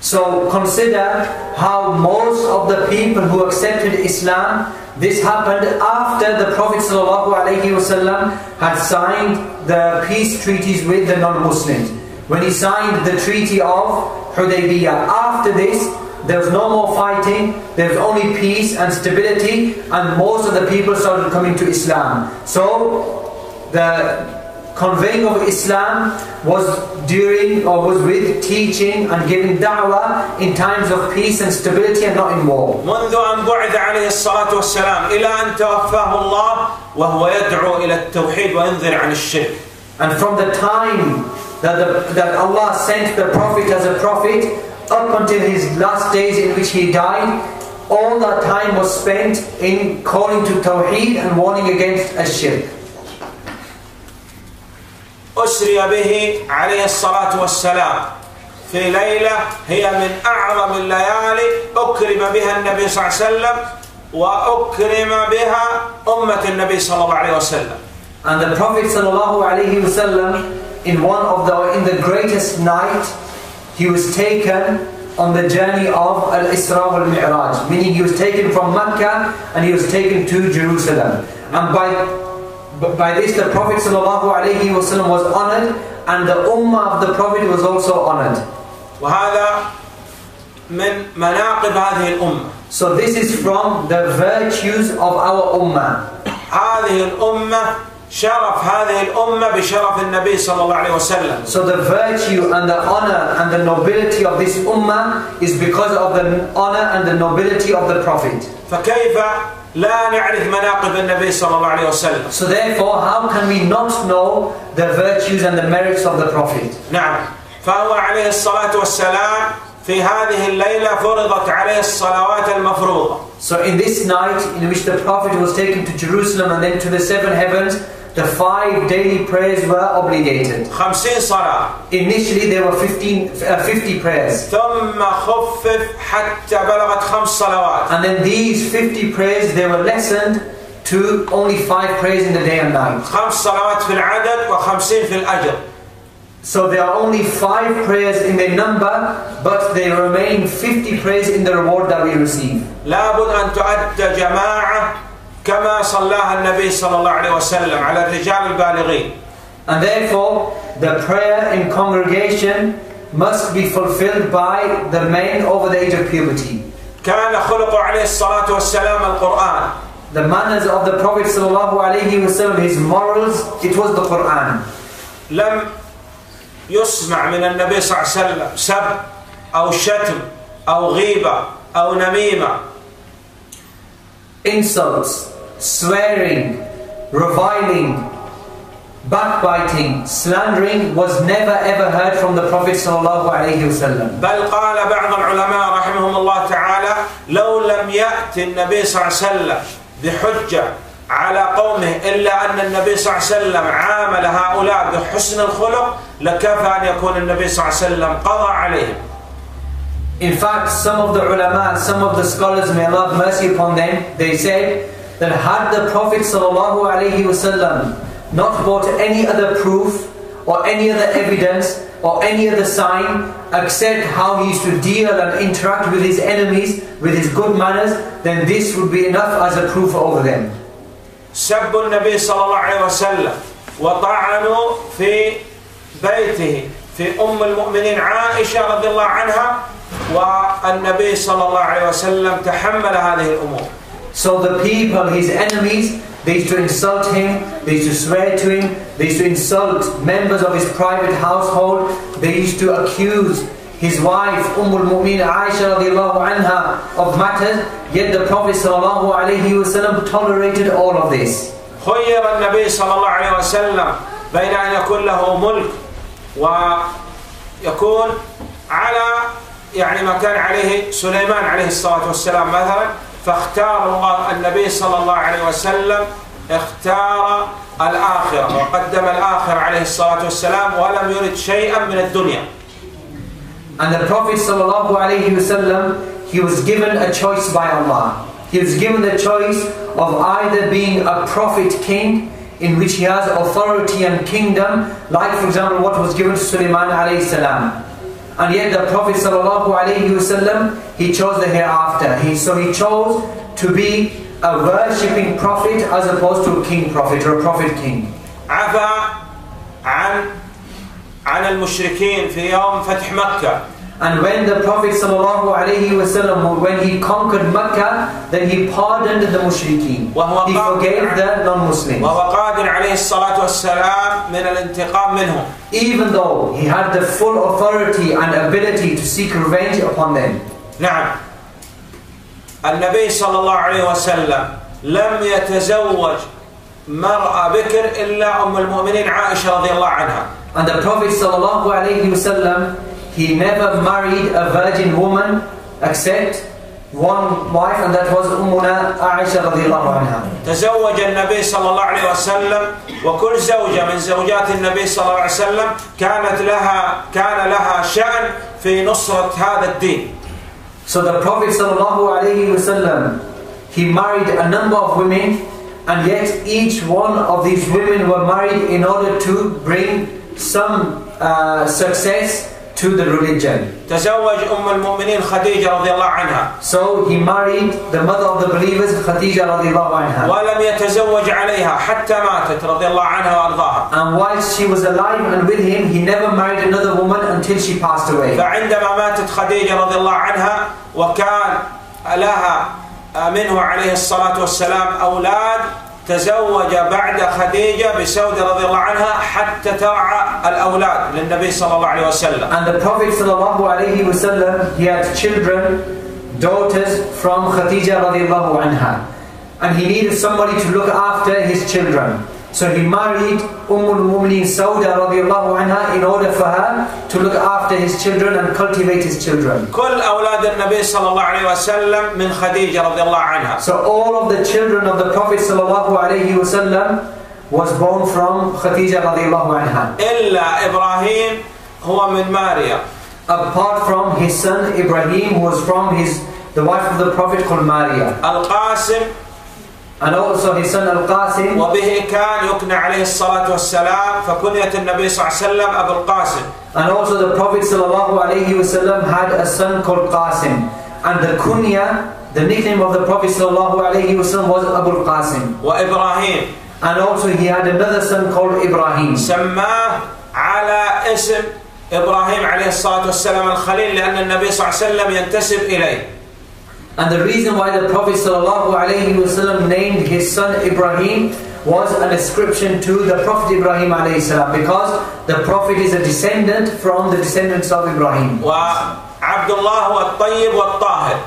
[SPEAKER 2] So consider how most of the people who accepted Islam, this happened after the Prophet ﷺ had signed the peace treaties with the non-Muslims. When he signed the treaty of Hudaybiyah. After this, there was no more fighting, there was only peace and stability, and most of the people started coming to Islam. So the conveying of Islam was during or was with teaching and giving da'wah in times of peace and stability and not in war.
[SPEAKER 1] منذ أن بعث عليه الصلاة والسلام إلى أن توفاه الله وهو يدعو إلى التوحيد وينذر عن الشرك
[SPEAKER 2] And from the time that, the, that Allah sent the Prophet as a prophet up until his last days in which he died. All that time was spent in calling to Tawheed and warning against Ashirk.
[SPEAKER 1] أسري به عليه الصلاة والسلام في ليلة هي من أعظم الليالي أكرم بها النبي صلى الله عليه وسلم وأكرم بها أمة النبي صلى الله عليه وسلم
[SPEAKER 2] And the Prophet sallallahu alaihi wasallam, in one of the in the greatest night, he was taken on the journey of Al Isra wal Mi'raj, meaning he was taken from Mecca and he was taken to Jerusalem. And by by this, the Prophet sallallahu alaihi wasallam was honored, and the ummah of the Prophet was also honored.
[SPEAKER 1] وهذا من مناقب هذه الأمة
[SPEAKER 2] So this is from the virtues of our ummah.
[SPEAKER 1] هذه الأمة شرف هذه الأمة بشرف النبي صلى الله عليه وسلم
[SPEAKER 2] So the virtue and the honor and the nobility of this ummah is because of the honor and the nobility of the Prophet.
[SPEAKER 1] فكيف لا نعرف مناقب النبي صلى الله عليه وسلم
[SPEAKER 2] So therefore, how can we not know the virtues and the merits of the Prophet?
[SPEAKER 1] نعم فهو عليه الصلاة والسلام في هذه الليلة فرضت عليه الصلوات المفروضة
[SPEAKER 2] So in this night in which the Prophet was taken to Jerusalem and then to the seven heavens, the five daily prayers were obligated. Initially there were 15, uh, 50 prayers. And then these 50 prayers, they were lessened to only five prayers in the day and night. So there are only five prayers in their number, but they remain 50 prayers in the reward that we receive.
[SPEAKER 1] لابد أن تؤدى جماعة كما صلاها النبي صلى الله عليه وسلم على الرجال البالغين
[SPEAKER 2] And therefore, the prayer in congregation must be fulfilled by the men over the age of puberty.
[SPEAKER 1] كان خلقه عليه الصلاة والسلام القرآن
[SPEAKER 2] The manners of the Prophet ﷺ, his morals, it was the Quran.
[SPEAKER 1] لم يسمع من النبي صلى الله عليه وسلم سب أو شتم أو غيبة أو نميمة
[SPEAKER 2] Insults, swearing, reviling, backbiting, slandering was never ever heard from the Prophet ﷺ.
[SPEAKER 1] بل قال بعض العلماء رحمهم الله تعالى لو لم يأتي النبي صلى الله عليه وسلم بحجة على قومه إلا أن النبي صلى الله عليه وسلم عامل هؤلاء بحسن الخلق لكفى أن يكون النبي صلى الله عليه وسلم قضى عليهم
[SPEAKER 2] In fact, some of the ulama, some of the scholars, may Allah have mercy upon them, they said that had the Prophet ﷺ not brought any other proof or any other evidence or any other sign except how he used to deal and interact with his enemies with his good manners, then this would be enough as a proof over them.
[SPEAKER 1] سبوا النبي صلى الله عليه وسلم وطعنوا في بيته في أم المؤمنين عائشة رضي الله عنها والنبي صلى الله عليه وسلم تحمل هذه الأمور
[SPEAKER 2] So the people, his enemies, they used to insult him, they used to swear to him, they used to insult members of his private household, they used to accuse his wife Umm al-Mu'min Aisha radiallahu anha of matters, yet the Prophet sallallahu alayhi wasallam tolerated all of this.
[SPEAKER 1] خير النبي صلى الله عليه وسلم بين أن يكون له ملك ويكون على يعني ما كان عليه سليمان عليه الصلاة والسلام مثلا فاختار النبي صلى الله عليه وسلم اختار الآخرة وقدم الآخرة عليه الصلاة والسلام ولم يرد شيئا من الدنيا
[SPEAKER 2] And the Prophet sallallahu alayhi wasallam, he was given a choice by Allah. He was given the choice of either being a prophet king in which he has authority and kingdom, like for example what was given to Sulaiman alayhi salam. And yet the Prophet sallallahu alayhi wasallam, he chose the hereafter. He, so he chose to be a worshipping prophet as opposed to a king prophet or a prophet king.
[SPEAKER 1] عفى عن عن المشركين في يوم فتح مكة
[SPEAKER 2] And when the Prophet sallallahu alayhi wasallam, when he conquered Mecca, then he pardoned the mushrikeen. He forgave the non-Muslims.
[SPEAKER 1] وهو قادر عليه الصلاة والسلام من الانتقام منهم
[SPEAKER 2] Even though he had the full authority and ability to seek revenge upon them.
[SPEAKER 1] نعم النبي صلى الله عليه وسلم لم يتزوج مرأة بكر إلا أم المؤمنين عائشة رضي الله عنها
[SPEAKER 2] And the Prophet sallallahu alaihi wasallam, he never married a virgin woman except one wife, and that was Ummuna Aisha radiallahu anha.
[SPEAKER 1] تزوج النبي صلى الله عليه وسلم وكل زوجة من زوجات النبي صلى الله عليه وسلم كانت لها كان لها شأن في نصرة هذا الدين
[SPEAKER 2] So the Prophet sallallahu alaihi wasallam, he married a number of women, and yet each one of these women were married in order to bring some uh, success to the religion.
[SPEAKER 1] تزوج أم المؤمنين خديجة رضي الله عنها
[SPEAKER 2] So he married the mother of the believers, Khadija radiallahu anha.
[SPEAKER 1] ولم يتزوج عليها حتى ماتت رضي الله عنها وأرضاها
[SPEAKER 2] And whilst she was alive and with him, he never married another woman until she passed away.
[SPEAKER 1] فعندما ماتت خديجة رضي الله عنها وكان لها منه عليه الصلاة والسلام أولاد تزوج بعد خديجة بسودة رضي الله عنها حتى تاع الأولاد للنبي صلى الله عليه وسلم.
[SPEAKER 2] And the Prophet صلى الله عليه وسلم he had children, daughters from خديجة رضي الله عنها. And he needed somebody to look after his children. So he married Umm al-Mu'mineen Sauda radiallahu anha in order for her to look after his children and cultivate his children.
[SPEAKER 1] كل أولاد النبي صلى الله عليه وسلم من خديجة رضي الله عنها
[SPEAKER 2] So all of the children of the Prophet sallallahu alaihi wasallam was born from Khadija radiallahu anha.
[SPEAKER 1] إلا إبراهيم هو من ماريا
[SPEAKER 2] Apart from his son Ibrahim who was from his the wife of the Prophet called Maria.
[SPEAKER 1] القاسم
[SPEAKER 2] أنا أوصي سن القاسم.
[SPEAKER 1] وبه كان يكنى عليه الصلاة والسلام فكنية النبي صلى الله عليه وسلم أبو القاسم.
[SPEAKER 2] أنا أوصي the Prophet صلى الله عليه وسلم had a son called Qasim. And the kunya the nickname of the Prophet صلى الله عليه وسلم was أبو القاسم
[SPEAKER 1] وإبراهيم.
[SPEAKER 2] And also he had another son called إبراهيم
[SPEAKER 1] سماه على اسم إبراهيم عليه الصلاة والسلام الخليل لأن النبي صلى الله عليه وسلم ينتسب إليه.
[SPEAKER 2] And the reason why the Prophet ﷺ named his son Ibrahim was an ascription to the Prophet Ibrahim alayhi because the Prophet is a descendant from the descendants of Ibrahim.
[SPEAKER 1] وعبد الله هو الطيب والطاهر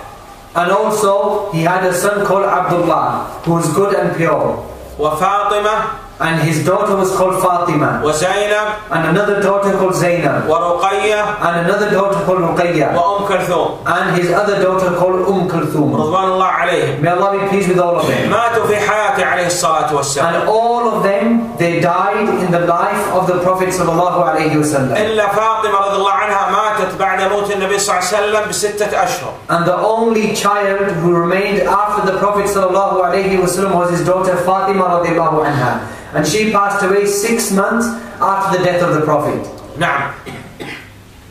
[SPEAKER 2] And also he had a son called Abdullah who was good and pure.
[SPEAKER 1] وفاطمة
[SPEAKER 2] And his daughter was called Fatima.
[SPEAKER 1] وزينب
[SPEAKER 2] And another daughter called Zainab.
[SPEAKER 1] ورقية
[SPEAKER 2] And another daughter called Ruqayya.
[SPEAKER 1] وأم كلثوم
[SPEAKER 2] And his other daughter called Umm Kulthum.
[SPEAKER 1] رضوان الله عليهم
[SPEAKER 2] May Allah be pleased with all of them.
[SPEAKER 1] ماتوا في حياته عليه الصلاة والسلام
[SPEAKER 2] And all of them, they died in the life of the Prophet sallallahu alaihi wasallam.
[SPEAKER 1] إلا فاطمة رضي الله عنها ماتت بعد موت النبي صلى الله عليه وسلم بستة أشهر
[SPEAKER 2] And the only child who remained after the Prophet sallallahu alaihi wasallam was his daughter Fatima radiallahu anha. And she passed away six months after the death of the Prophet.
[SPEAKER 1] نعم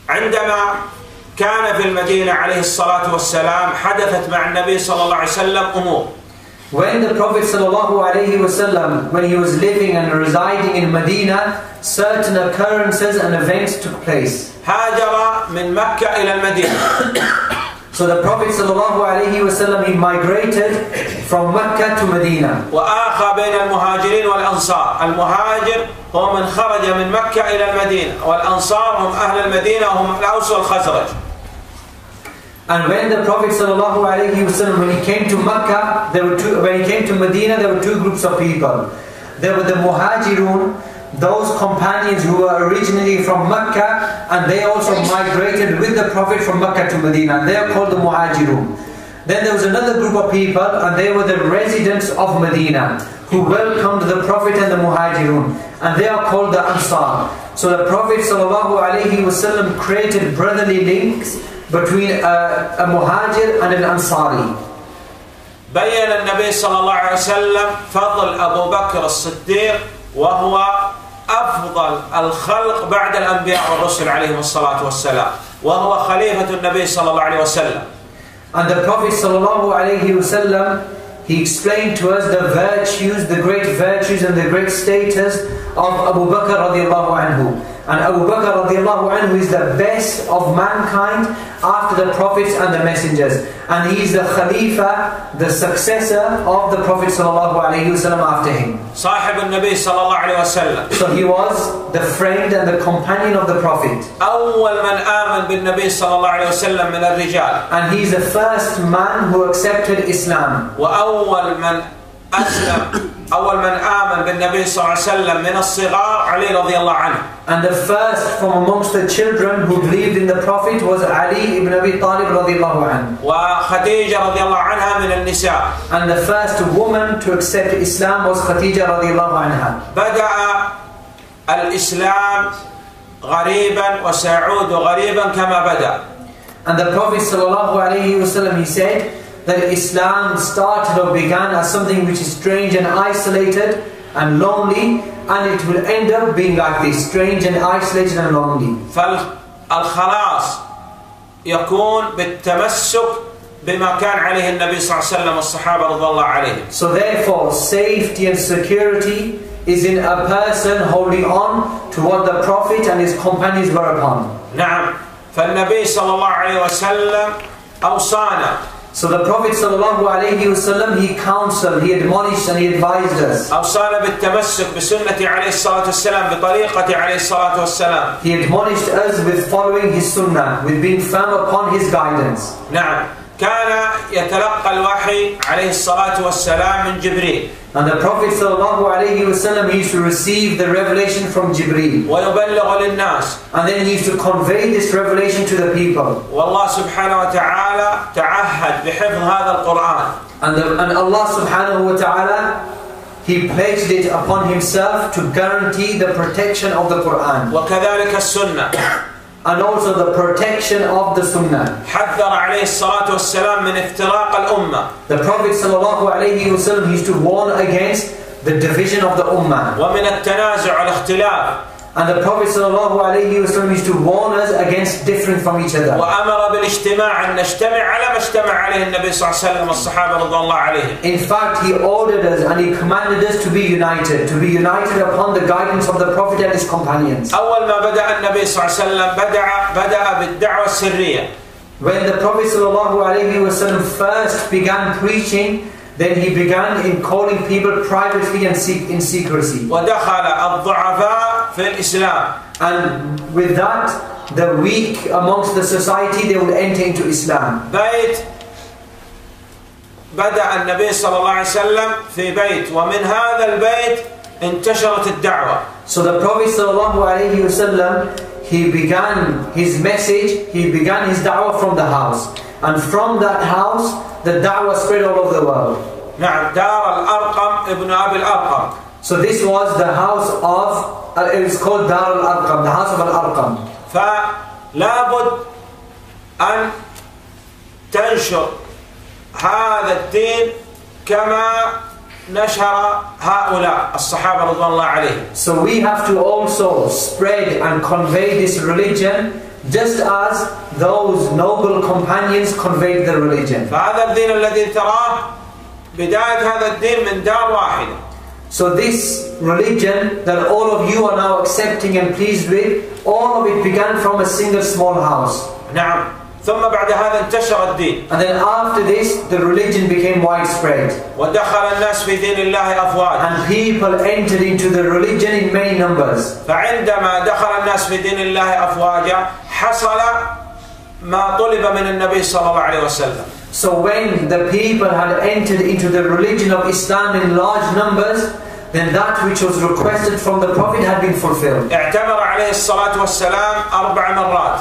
[SPEAKER 1] عندما كان في المدينة عليه الصلاة والسلام حدثت مع النبي صلى الله عليه وسلم أمور
[SPEAKER 2] When the Prophet sallallahu alaihi wasallam, when he was living and residing in Medina, certain occurrences and events took place.
[SPEAKER 1] هاجر من مكة إلى المدينة
[SPEAKER 2] So the Prophet sallallahu alaihi wasallam, he migrated from Mecca to Medina.
[SPEAKER 1] وآخى بين المهاجرين والأنصار المهاجر هو من خرج من مكة إلى المدينة والأنصار هم أهل المدينة وهم الأوس والخزرج
[SPEAKER 2] And when the Prophet sallallahu alaihi wasallam, when he came to Mecca, there were two. When he came to Medina, there were two groups of people. There were the Muhajirun, those companions who were originally from Mecca, and they also migrated with the Prophet from Mecca to Medina. And they are called the Muhajirun. Then there was another group of people, and they were the residents of Medina, who welcomed the Prophet and the Muhajirun, and they are called the Ansar. So the Prophet sallallahu alaihi wasallam created brotherly links between a, a Muhajir and an Ansari.
[SPEAKER 1] بين النبي صلى الله عليه وسلم فضل أبو بكر الصديق وهو أفضل الخلق بعد الأنبياء والرسل عليهم الصلاة والسلام وهو خليفة النبي صلى الله عليه وسلم.
[SPEAKER 2] And the Prophet صلى الله عليه وسلم He explained to us the virtues, the great virtues and the great status of Abu Bakr radiallahu anhu. And Abu Bakr radiallahu anhu is the best of mankind after the prophets and the messengers. And he is the Khalifa, the successor of the Prophet sallallahu alaihi wasallam after him.
[SPEAKER 1] صاحب النبي صلى الله عليه وسلم
[SPEAKER 2] So he was the friend and the companion of the Prophet.
[SPEAKER 1] أول من آمن بالنبي صلى الله عليه وسلم من الرجال
[SPEAKER 2] And he is the first man who accepted Islam.
[SPEAKER 1] وأول من أسلم. أول من آمن بالنبي صلى الله عليه وسلم من الصغار علي رضي الله عنه.
[SPEAKER 2] And the first from amongst the children who believed in the Prophet was Ali ibn Abi Talib رضي الله عنه
[SPEAKER 1] وخديجة رضي الله عنها من النساء.
[SPEAKER 2] And the first woman to accept Islam was خديجة رضي الله عنها
[SPEAKER 1] بدأ الإسلام غريبا وسيعود غريبا كما بدأ.
[SPEAKER 2] And the Prophet صلى الله عليه وسلم he said that Islam started or began as something which is strange and isolated and lonely and it will end up being like this, strange and isolated and lonely.
[SPEAKER 1] فالخلاص يكون بالتمسك بما كان عليه النبي صلى الله عليه وسلم والصحابة رضي الله عليهم
[SPEAKER 2] So therefore, safety and security is in a person holding on to what the Prophet and his companions were upon.
[SPEAKER 1] نعم فالنبي صلى الله عليه وسلم أوصانا
[SPEAKER 2] So the Prophet ﷺ, he counseled, he admonished and he advised us.
[SPEAKER 1] أوصانا بالتمسك بسنة عليه الصلاة والسلام بطريقة عليه الصلاة والسلام
[SPEAKER 2] He admonished us with following his sunnah, with being firm upon his guidance.
[SPEAKER 1] نعم كان يتلقى الوحي عليه الصلاة والسلام من جبريل
[SPEAKER 2] And the Prophet ﷺ, he used to receive the revelation from Jibreel.
[SPEAKER 1] ويبلغ للناس
[SPEAKER 2] And then he used to convey this revelation to the people.
[SPEAKER 1] والله سبحانه وتعالى تعهد بحفظ هذا القرآن
[SPEAKER 2] And, the, and Allah subhanahu wa ta'ala, He pledged it upon Himself to guarantee the protection of the Quran.
[SPEAKER 1] وكذلك السنة
[SPEAKER 2] And also the protection of the Sunnah.
[SPEAKER 1] حذر عليه الصلاة والسلام من افتراق الأمة
[SPEAKER 2] The Prophet sallallahu alayhi wasallam used to warn against the division of the Ummah.
[SPEAKER 1] ومن التنازع والاختلاف
[SPEAKER 2] And the Prophet sallallahu alayhi wasallam used to warn us against differing from each other.
[SPEAKER 1] وأمر بالاجتماع أن نجتمع على ما اجتمع عليه النبي صلى الله عليه وسلم والصحابة رضي الله عليهم
[SPEAKER 2] In fact, he ordered us and he commanded us to be united, to be united upon the guidance of the Prophet and his companions.
[SPEAKER 1] أول ما بدأ النبي صلى الله عليه وسلم بدأ بدأ بالدعوة السرية
[SPEAKER 2] When the Prophet ﷺ first began preaching, then he began in calling people privately and se- in secrecy.
[SPEAKER 1] ودخل الضعفاء في الإسلام
[SPEAKER 2] And with that, the weak amongst the society, they would enter into Islam.
[SPEAKER 1] بيت بدأ النبي صلى الله عليه وسلم في بيت ومن هذا البيت انتشرت الدعوة
[SPEAKER 2] So the Prophet ﷺ, he began his message, he began his da'wah from the house. And from that house, the da'wah spread all over the world.
[SPEAKER 1] نعم دار الأرقم ابن أبي الأرقم
[SPEAKER 2] So this was the house of, uh, it is called Dar al-Arqam, the house of al-Arqam.
[SPEAKER 1] فلا بد أن تنشر هذا الدين كما نشر هؤلاء الصحابة رضوان الله عليهم
[SPEAKER 2] So we have to also spread and convey this religion just as those noble companions conveyed the religion.
[SPEAKER 1] فهذا الدين الذي تراه بداية هذا الدين من دار واحدة
[SPEAKER 2] So this religion that all of you are now accepting and pleased with, all of it began from a single small house.
[SPEAKER 1] نعم ثم بعد هذا انتشر الدين
[SPEAKER 2] And then after this, the religion became widespread.
[SPEAKER 1] ودخل الناس في دين الله أفواجا
[SPEAKER 2] And people entered into the religion in many numbers.
[SPEAKER 1] فعندما دخل الناس في دين الله أفواجا حصل ما طلب من النبي صلى الله عليه وسلم
[SPEAKER 2] So when the people had entered into the religion of Islam in large numbers, then that which was requested from the Prophet had been fulfilled.
[SPEAKER 1] اعتمر عليه الصلاة والسلام أربع مرات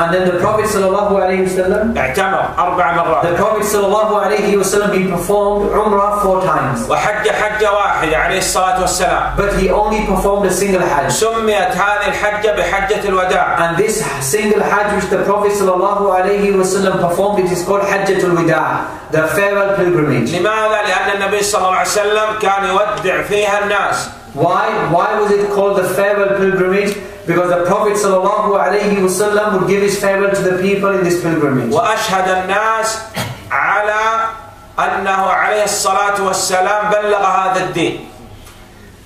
[SPEAKER 2] And then the Prophet ﷺ,
[SPEAKER 1] اعتمر أربع مرات
[SPEAKER 2] the Prophet ﷺ, he performed Umrah four times.
[SPEAKER 1] وحج حجة واحدة عليه الصلاة والسلام
[SPEAKER 2] But he only performed a single Hajj.
[SPEAKER 1] سميت هذه الحجة بحجة الوداع
[SPEAKER 2] And this single Hajj which the Prophet ﷺ performed, it is called Hajjatul Wida, the farewell pilgrimage.
[SPEAKER 1] لماذا؟ لأن النبي صلى الله عليه وسلم كان يودع فيها الناس
[SPEAKER 2] Why? Why was it called the farewell pilgrimage? Because the Prophet ﷺ would give his farewell to the people in this pilgrimage.
[SPEAKER 1] وأشهد الناس على أنه عليه الصلاة والسلام بلغ هذا الدين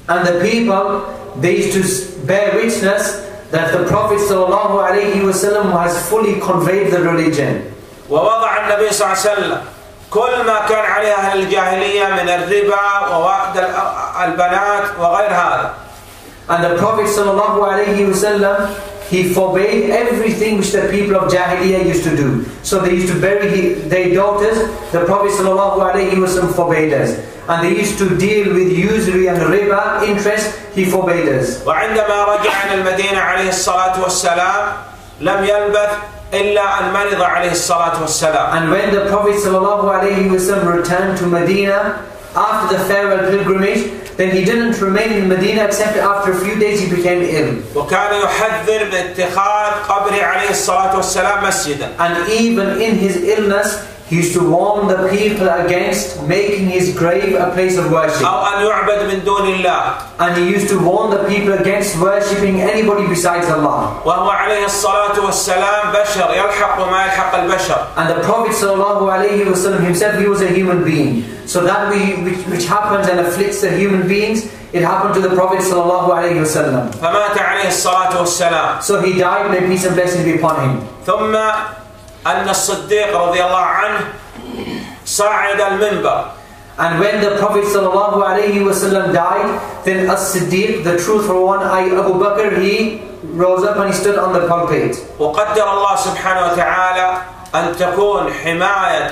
[SPEAKER 2] And the people, they used to bear witness that the Prophet ﷺ has fully conveyed the religion.
[SPEAKER 1] ووضع النبي صلى الله عليه وسلم كل ما كان عليه أهل الجاهلية من الربا ووعد البنات وغير هذا
[SPEAKER 2] And the Prophet ﷺ, he forbade everything which the people of Jahiliyyah used to do. So they used to bury he- their daughters, the Prophet ﷺ forbade us. and they used to deal with usury and riba interest, he forbade us.
[SPEAKER 1] وعندما رجع إلى المدينة عليه الصلاة والسلام لم يلبث إلا أن مرض عليه الصلاة والسلام
[SPEAKER 2] And when the Prophet ﷺ returned to Medina after the farewell pilgrimage, then he didn't remain in Medina except after a few days he became ill.
[SPEAKER 1] وكان يحذر من اتخاذ قبره عليه الصلاة والسلام مسجدا
[SPEAKER 2] And even in his illness, he used to warn the people against making his grave a place of worship. And he used to warn the people against worshipping anybody besides Allah. And the Prophet ﷺ himself, he was a human being. So that we, which, which happens and afflicts the human beings, it happened to the Prophet So he died, may peace and blessings be upon him.
[SPEAKER 1] أن الصديق رضي الله عنه صعد المنبر
[SPEAKER 2] And when the Prophet ﷺ died, then As-Siddiq, the truthful one, Abu Bakr, he rose up and he stood on the pulpit.
[SPEAKER 1] وقدر الله سبحانه وتعالى أن تكون حماية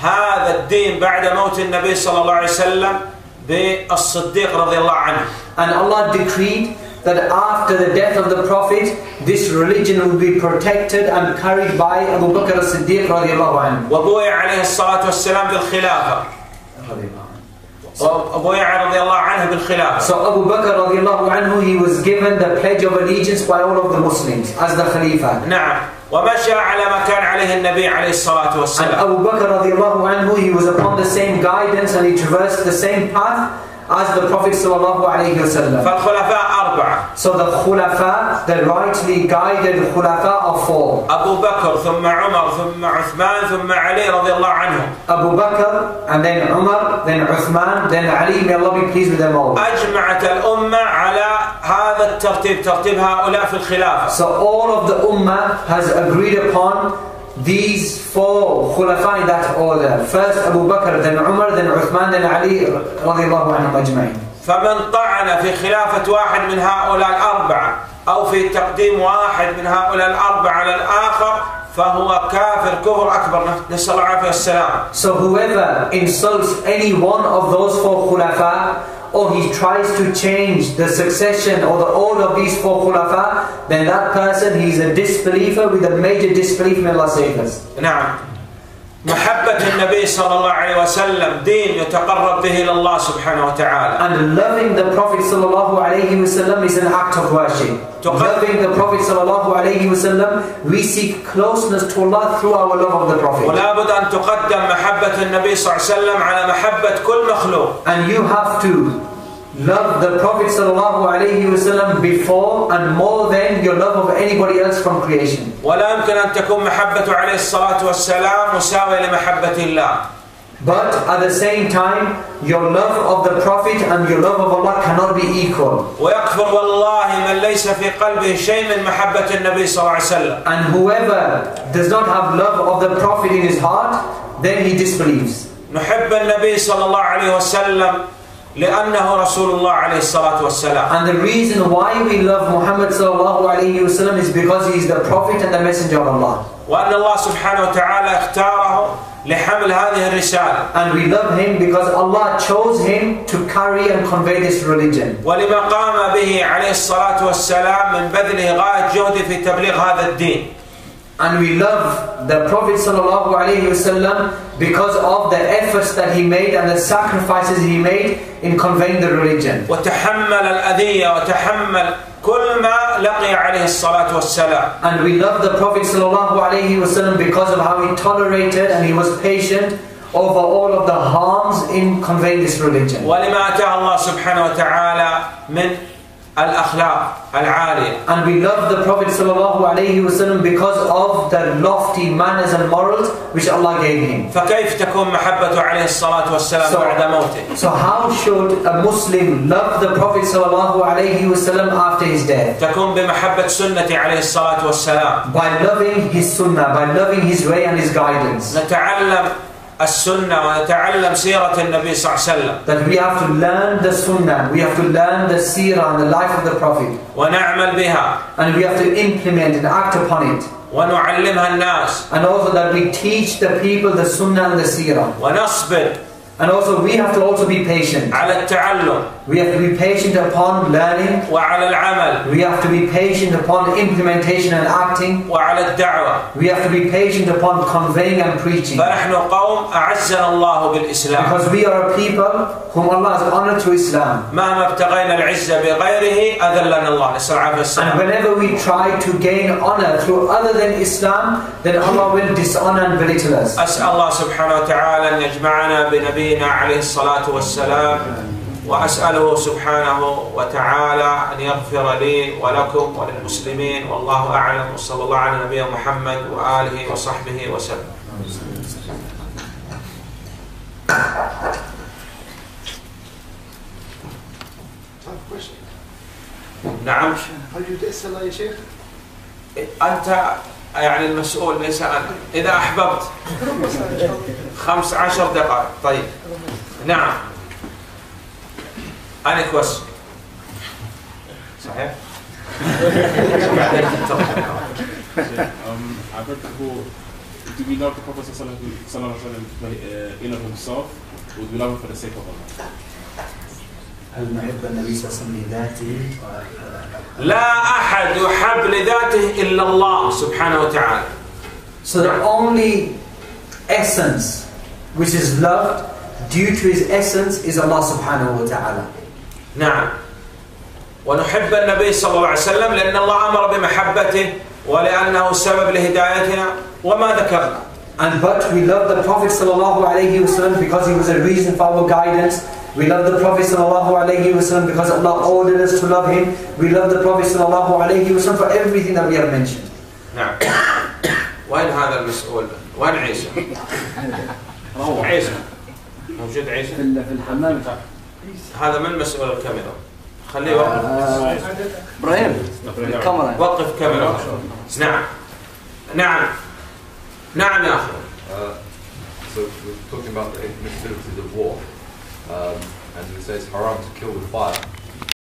[SPEAKER 1] هذا الدين بعد موت النبي صلى الله عليه وسلم بالصديق رضي الله عنه
[SPEAKER 2] And Allah decreed that after the death of the Prophet, this religion will be protected and carried by Abu Bakr as-Siddiq radiallahu anhu.
[SPEAKER 1] وبويع عليه الصلاة والسلام بالخلافة وبويع رضي الله عنه بالخلافة
[SPEAKER 2] So Abu Bakr radiallahu anhu, he was given the pledge of allegiance by all of the Muslims as the Khalifa.
[SPEAKER 1] نعم ومشى على ما كان عليه النبي عليه الصلاة
[SPEAKER 2] And
[SPEAKER 1] والسلام
[SPEAKER 2] Abu Bakr radiallahu anhu, he was upon the same guidance and he traversed the same path as the Prophet sallallahu alayhi wasallam.
[SPEAKER 1] فالخلفاء أربعة
[SPEAKER 2] So the khulafa, the rightly guided khulafa are four.
[SPEAKER 1] أبو بكر ثم عمر ثم عثمان ثم علي رضي الله عنهم
[SPEAKER 2] Abu Bakr, and then Umar, then Uthman, then Ali, may Allah be pleased with them all.
[SPEAKER 1] أجمعت الأمة على هذا الترتيب ترتيب هؤلاء في الخلافة
[SPEAKER 2] So all of the ummah has agreed upon these four khulafa in that order. First Abu Bakr, then Umar, then Uthman, then Ali, radiallahu anhum ajma'in.
[SPEAKER 1] فمن طعن في خلافة واحد من هؤلاء الأربعة أو في تقديم واحد من هؤلاء الأربعة على الآخر فهو كافر كفر أكبر نسأل الله العافية والسلام
[SPEAKER 2] So whoever insults any one of those four khulafa, or he tries to change the succession or the order of these four khulafa, then that person, he is a disbeliever with a major disbelief, may Allah save us.
[SPEAKER 1] نعم محبة النبي صلى الله عليه وسلم دين يتقرب به إلى الله سبحانه وتعالى.
[SPEAKER 2] And loving the Prophet صلى الله عليه وسلم is an act of worship. Loving the Prophet صلى الله عليه وسلم, we seek closeness to Allah through our love of the Prophet.
[SPEAKER 1] ولا بد أن تقدم محبة النبي صلى الله عليه وسلم على محبة كل مخلوق.
[SPEAKER 2] And you have to love the Prophet sallallahu alaihi wasallam before and more than your love of anybody else from creation.
[SPEAKER 1] ولا يمكن أن تكون محبة عليه الصلاة والسلام مساوية لمحبة الله
[SPEAKER 2] But at the same time, your love of the Prophet and your love of Allah cannot be equal.
[SPEAKER 1] ويكفر والله من ليس في قلبه شيء من محبة النبي صلى الله عليه وسلم
[SPEAKER 2] And whoever does not have love of the Prophet in his heart, then he disbelieves.
[SPEAKER 1] نحب النبي صلى الله عليه وسلم لأنه رسول الله عليه الصلاة والسلام
[SPEAKER 2] And the reason why we love Muhammad sallallahu alayhi wasallam is because he is the Prophet and the Messenger of Allah.
[SPEAKER 1] وأن الله سبحانه وتعالى اختاره لحمل هذه الرسالة
[SPEAKER 2] And we love him because Allah chose him to carry and convey this religion.
[SPEAKER 1] ولما قام به عليه الصلاة والسلام من بذله غاية جهده في تبليغ هذا الدين
[SPEAKER 2] And we love the Prophet sallallahu alayhi wasallam because of the efforts that he made and the sacrifices he made in conveying the religion.
[SPEAKER 1] وتحمل الأذية وتحمل كل ما لقي عليه الصلاة والسلام
[SPEAKER 2] And we love the Prophet sallallahu alayhi wasallam because of how he tolerated and he was patient over all of the harms in conveying this religion.
[SPEAKER 1] ولما أتاه الله سبحانه وتعالى من الأخلاق العالية
[SPEAKER 2] And we love the Prophet sallallahu alayhi wasallam because of the lofty manners and morals which Allah gave him.
[SPEAKER 1] فكيف تكون محبة عليه الصلاة والسلام
[SPEAKER 2] So-
[SPEAKER 1] بعد موته
[SPEAKER 2] So how should a Muslim love the Prophet sallallahu alayhi wasallam after his death?
[SPEAKER 1] تكون بمحبة سنة عليه الصلاة والسلام
[SPEAKER 2] By loving his sunnah, by loving his way and his guidance.
[SPEAKER 1] نتعلم السنة ونتعلم سيرة النبي صلى الله عليه وسلم
[SPEAKER 2] That we have to learn the sunnah, we have to learn the seerah and the life of the Prophet.
[SPEAKER 1] ونعمل بها
[SPEAKER 2] And we have to implement and act upon it.
[SPEAKER 1] ونعلمها الناس
[SPEAKER 2] And also that we teach the people the sunnah and the seerah.
[SPEAKER 1] ونصبر
[SPEAKER 2] And also we have to also be patient.
[SPEAKER 1] على التعلم
[SPEAKER 2] We have to be patient upon learning.
[SPEAKER 1] وعلى العمل
[SPEAKER 2] We have to be patient upon implementation and acting.
[SPEAKER 1] وعلى الدعوة
[SPEAKER 2] We have to be patient upon conveying and preaching.
[SPEAKER 1] فنحن قوم أعزنا الله بالإسلام
[SPEAKER 2] Because we are a people whom Allah has honored to Islam.
[SPEAKER 1] مهما ابتغينا العزة بغيره أذلنا الله نسأل العافية
[SPEAKER 2] And
[SPEAKER 1] والسلام
[SPEAKER 2] whenever we try to gain honor through other than Islam, then Allah will dishonor and belittle us.
[SPEAKER 1] أسأل الله سبحانه وتعالى أن يجمعنا بنبينا عليه الصلاة والسلام وأسأله سبحانه وتعالى أن يغفر لي ولكم وللمسلمين والله أعلم. وصلى الله على نبينا محمد وآله وصحبه وسلم. نعم.
[SPEAKER 4] هل الصلاة يا شيخ؟
[SPEAKER 1] أنت يعني المسؤول ليس أنا. إذا أحببت. خمس عشر دقائق. طيب. نعم. أنا كويس صحيح؟
[SPEAKER 5] Um, I've heard people, do we love the Prophet sallallahu alaihi wasallam uh, in of himself, or do we love him for the sake of Allah?
[SPEAKER 2] هل نحب النبي صلى الله عليه وسلم
[SPEAKER 1] لا أحد يحب لذاته إلا الله سبحانه وتعالى
[SPEAKER 2] So the only essence which is loved due to his essence is Allah subhanahu wa ta'ala.
[SPEAKER 1] نعم ونحب النبي صلى الله عليه وسلم لأن الله أمر بمحبته ولأنه سبب لهدايتنا وما ذكرنا
[SPEAKER 2] And but we love the Prophet sallallahu alayhi wasallam because he was a reason for our guidance. We love the Prophet sallallahu alayhi wasallam because Allah ordered us to love him. We love the Prophet sallallahu alayhi wasallam for everything that we have mentioned.
[SPEAKER 1] نعم وين هذا المسؤول؟ وين عيسى؟ عيسى موجود عيسى؟
[SPEAKER 6] في في الحمام
[SPEAKER 1] هذا من مسؤول الكاميرا؟ خليه يوقف
[SPEAKER 6] إبراهيم الكاميرا
[SPEAKER 1] وقف كاميرا نعم نعم نعم يا أخي
[SPEAKER 7] Uh, so we're talking about the inadmissibility of war, um, and we say it's haram to kill with fire.